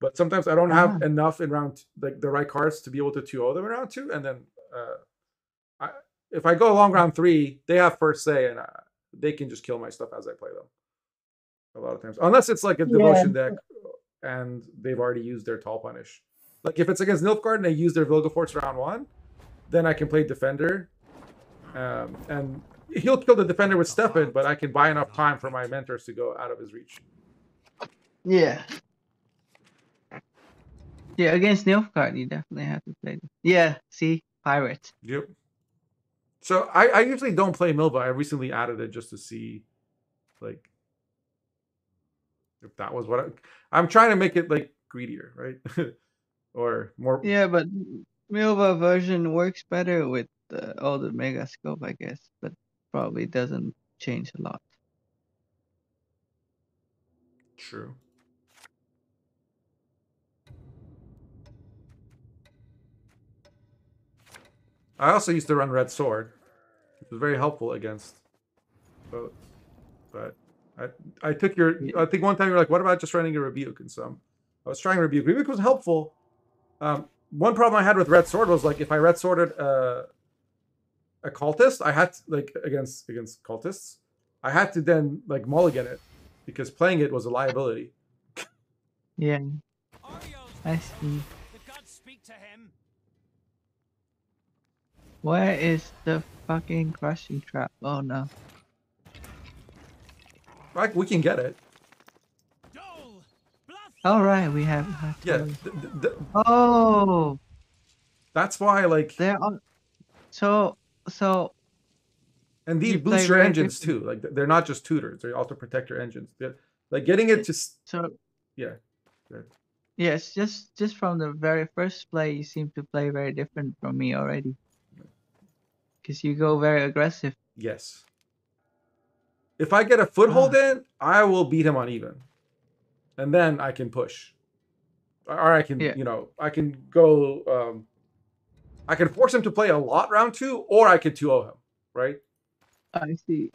but sometimes I don't have Ah. enough in round like the right cards to be able to 2-0 them in round two, and then uh, I if I go along round three, they have first say, and uh, they can just kill my stuff as I play them. a lot of times, unless it's like a devotion deck and they've already used their tall punish. Like if it's against Nilfgaard and they use their Vilgefortz round one, then I can play defender, um, and he'll kill the defender with Stefan, but I can buy enough time for my mentors to go out of his reach. Yeah. Yeah, against Nilfgaard, you definitely have to play. Yeah, see, pirate. Yep. So I, I usually don't play Milva. I recently added it just to see, like, if that was what I, I'm trying to make it like greedier, right? or more. Yeah, but Milva version works better with uh, all the mega scope, I guess, but probably doesn't change a lot. True. I also used to run Red Sword, It was very helpful against both. But I I took your I think one time you're like, what about just running a rebuke? And some I was trying rebuke. Rebuke was helpful. Um, one problem I had with Red Sword was like if I Red Sworded uh, a cultist, I had to, like against against cultists, I had to then like mulligan it because playing it was a liability. Yeah. I see. Where is the fucking crushing trap? Oh no. Like we can get it. All right, we have. Yeah. oh. That's why, like. They're on. So so. And these boost your engines too. Like they're not just tutors; they also protect your engines. They're, like getting it to. So. Yeah. Yes, just just from the very first play, you seem to play very different from me already because you go very aggressive. Yes. If I get a foothold ah. in, I will beat him on even, and then I can push, or I can, yeah. you know, I can go. Um, I can force him to play a lot round two, or I could 2-0 him, right? I see.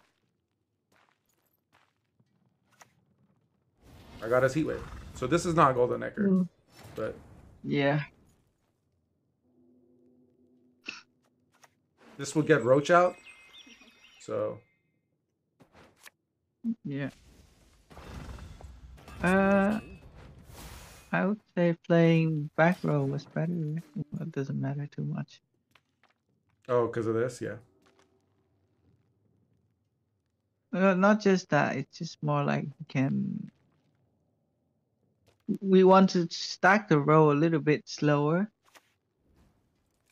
I got his heat wave. So this is not Golden Nekker. mm. but yeah. This will get Roach out. So. Yeah. Uh, I would say playing back row was better. It doesn't matter too much. Oh, because of this, yeah. Uh, not just that. It's just more like you can. We want to stack the row a little bit slower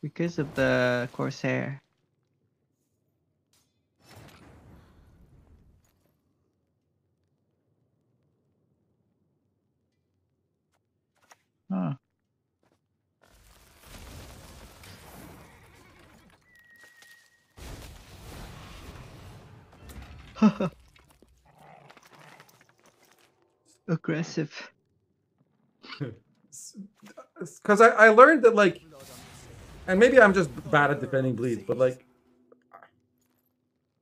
because of the Corsair. Huh. Aggressive. Because I, I learned that, like, and maybe I'm just bad at defending bleeds, but, like,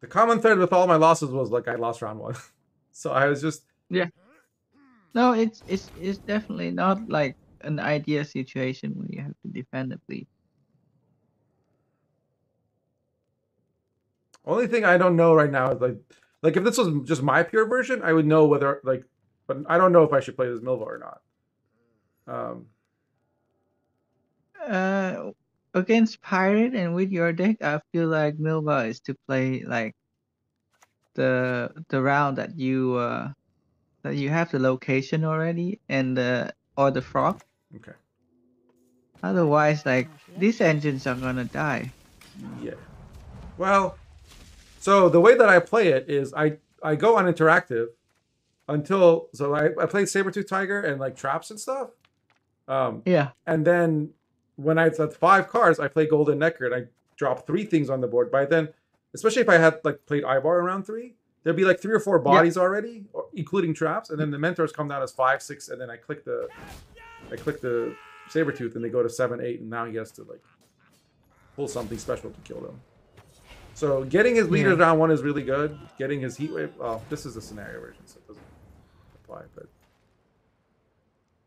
the common thread with all my losses was, like, I lost round one. so I was just. Yeah. No, it's it's it's definitely not like an ideal situation where you have to defend a bleed. Only thing I don't know right now is like, like if this was just my pure version, I would know whether like, but I don't know if I should play this Milva or not. Um. Uh, against Pirate and with your deck, I feel like Milva is to play like the the round that you uh that you have the location already and the or the frog. Okay. Otherwise, like these engines are gonna die. Yeah. Well, so the way that I play it is I I go on interactive until so I, I play Sabertooth Tiger and like traps and stuff. Um, yeah. And then when I had five cards, I play Golden Nekker and I drop three things on the board. By then, especially if I had like played Ibar in round three, there'd be like three or four bodies yeah. already, including traps, and then the mentors come down as five, six, and then I click the, I click the saber tooth, and they go to seven, eight, and now he has to like pull something special to kill them. So getting his leaders yeah. down one is really good. Getting his heat wave... Oh, this is the scenario version, so it doesn't apply. But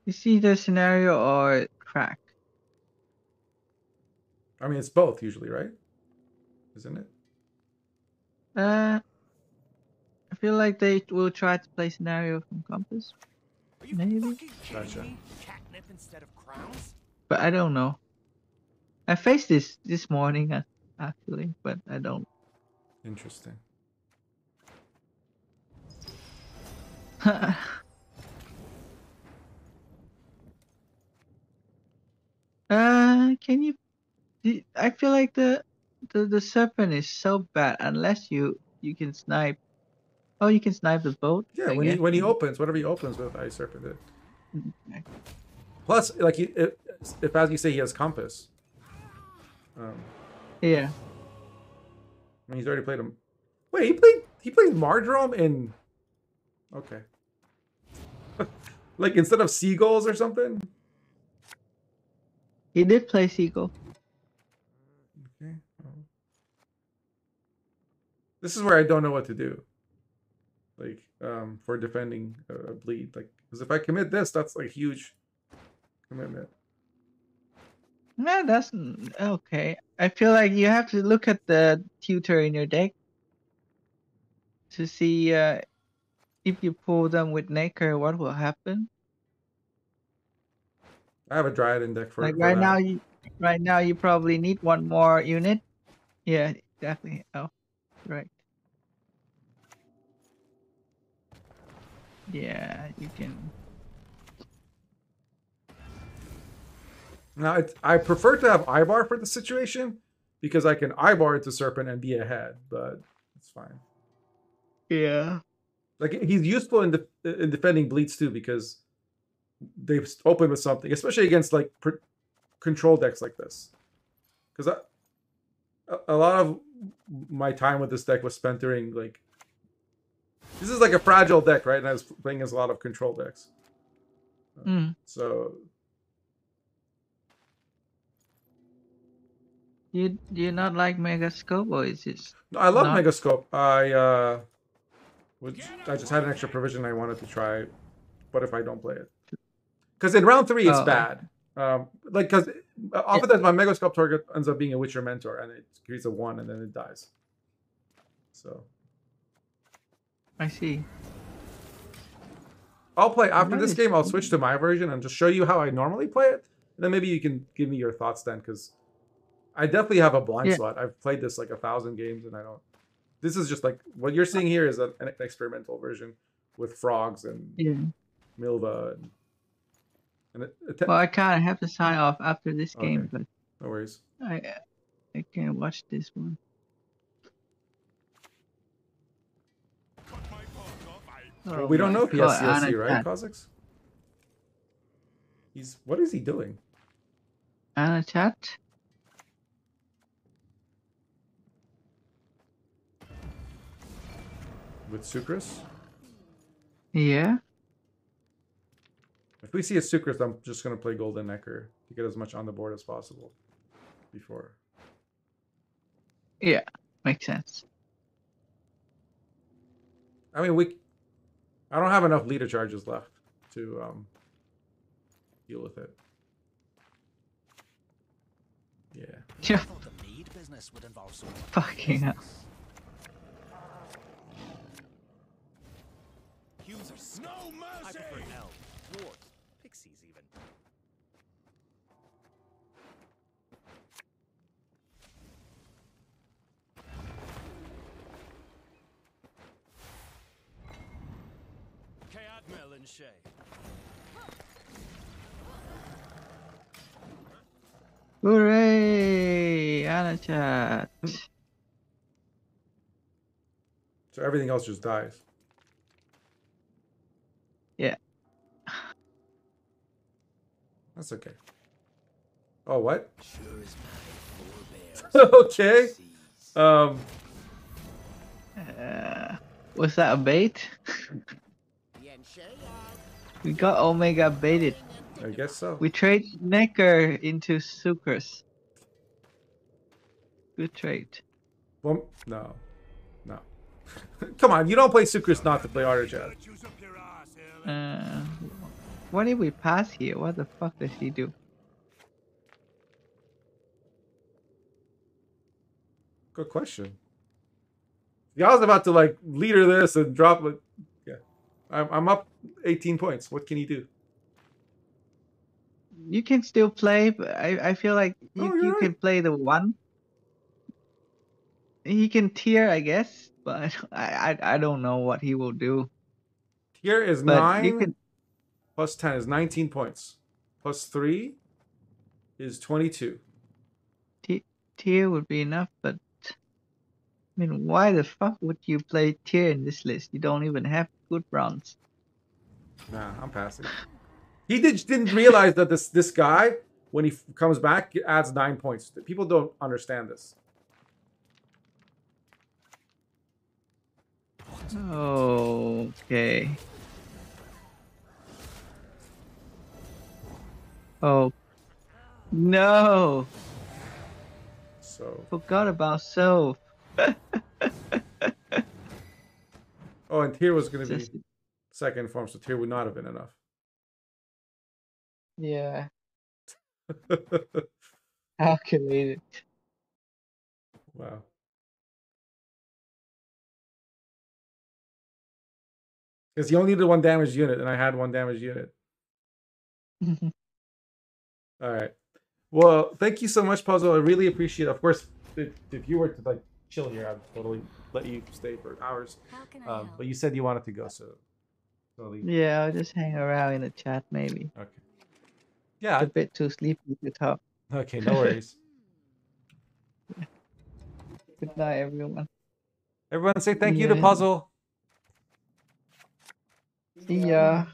you see the scenario or crack. I mean, it's both usually, right? Isn't it? Uh, I feel like they will try to play scenario from Compass, Are you Maybe. Gotcha. Me? Catnip instead of crowns? but I don't know. I faced this this morning uh, actually, but I don't. Interesting. uh, can you? I feel like the the the serpent is so bad unless you you can snipe. Oh, you can snipe the boat. Yeah, when he when he opens, whatever he opens with, I Serpent did. Okay. Plus, like, he, if, if as you say, he has compass. Um, Yeah. I mean, he's already played him. Wait, he played he played Mardroeme in. Okay. like instead of seagulls or something. He did play Seagull. Okay. This is where I don't know what to do. Like, um, for defending a a bleed, like, because if I commit this, that's like huge commitment. Yeah, that's okay. I feel like you have to look at the tutor in your deck to see uh, if you pull them with Nekker, what will happen. I have a Dryad in deck for like for right that. now, you right now you probably need one more unit. Yeah, exactly. Oh, right. Yeah, you can. Now, it, I prefer to have Ibar for the situation because I can Ibar into Serpent and be ahead, but it's fine. Yeah. Like he's useful in de- in defending bleeds too because they've opened with something, especially against like pr- control decks like this. Because a, a lot of my time with this deck was spent during like this is like a fragile deck, right? And I was playing against a lot of control decks. Mm. So You do you not like Megascope or is it? No, I love Not- Megascope. I uh, would, I just had an extra provision I wanted to try. What if I don't play it? Because in round three it's Oh. bad. Um, like because oftentimes my Megascope target ends up being a Witcher Mentor, and it creates a one, and then it dies. So I see. I'll play after this game. I'll switch to my version and just show you how I normally play it. And then maybe you can give me your thoughts then, because I definitely have a blind Yeah. slot. I've played this like a thousand games, and I don't. This is just like what you're seeing here is a, an experimental version with frogs and Yeah. Milva and, and it, it, Well, I kind of have to sign off after this Okay. game, but no worries. I I can't watch this one. Well, we don't Oh know if he has oh, CSC, right, Chat. Kha'Zix? He's what is he doing? Anna chat. With Sukrus? Yeah. If we see a Sukrus, I'm just gonna play Golden Nekker to get as much on the board as possible before. Yeah. Makes sense. I mean, we. I don't have enough leader charges left to um, deal with it. Yeah. Yeah. I thought the mead business would involve some Fucking hell. Humans. No mercy. I prefer elves, dwarves, pixies even. Cadmel and Shay. Hooray! Anna chat. So everything else just dies. That's okay. Oh, what? Sure as my okay. seas. Um. Uh, was that a bait? We got Omega baited. I guess so. We trade Nekker into Sukrus. Good trade. Well, no, no. Come on, you don't play Sukrus not to play Arter Chat. Uh, what did we pass here? What the fuck does he do? Good question. Yeah, I was about to like leader this and drop it. Yeah, I'm, I'm up 18 points. What can he do? You can still play, but I, I feel like oh, you, Oh, you're right. can play the one. He can tier, I guess, but I, I I don't know what he will do. Here is But nine you can plus 10 is 19 points. Plus three is 22. tier would be enough, but I mean, why the fuck would you play tier in this list? You don't even have good rounds. Nah, I'm passing. He did, didn't realize that this this guy, when he f- comes back, adds nine points. People don't understand this. Okay. Oh no! So, Forgot about self. oh, and tier was going to be second form, so tier would not have been enough. yeah, calculated. wow. Because he only needed one damage unit, and I had one damage unit. All right. Well, thank you so much, Puzzle. I really appreciate it. Of course, if, if you were to like chill here, I'd totally let you stay for hours. How can I Um, but you said you wanted to go, so totally yeah, I'll just hang around in the chat maybe. okay. Yeah. a bit too sleepy to talk. Okay. No worries. Good night, everyone. Everyone, say thank you to Puzzle. See ya.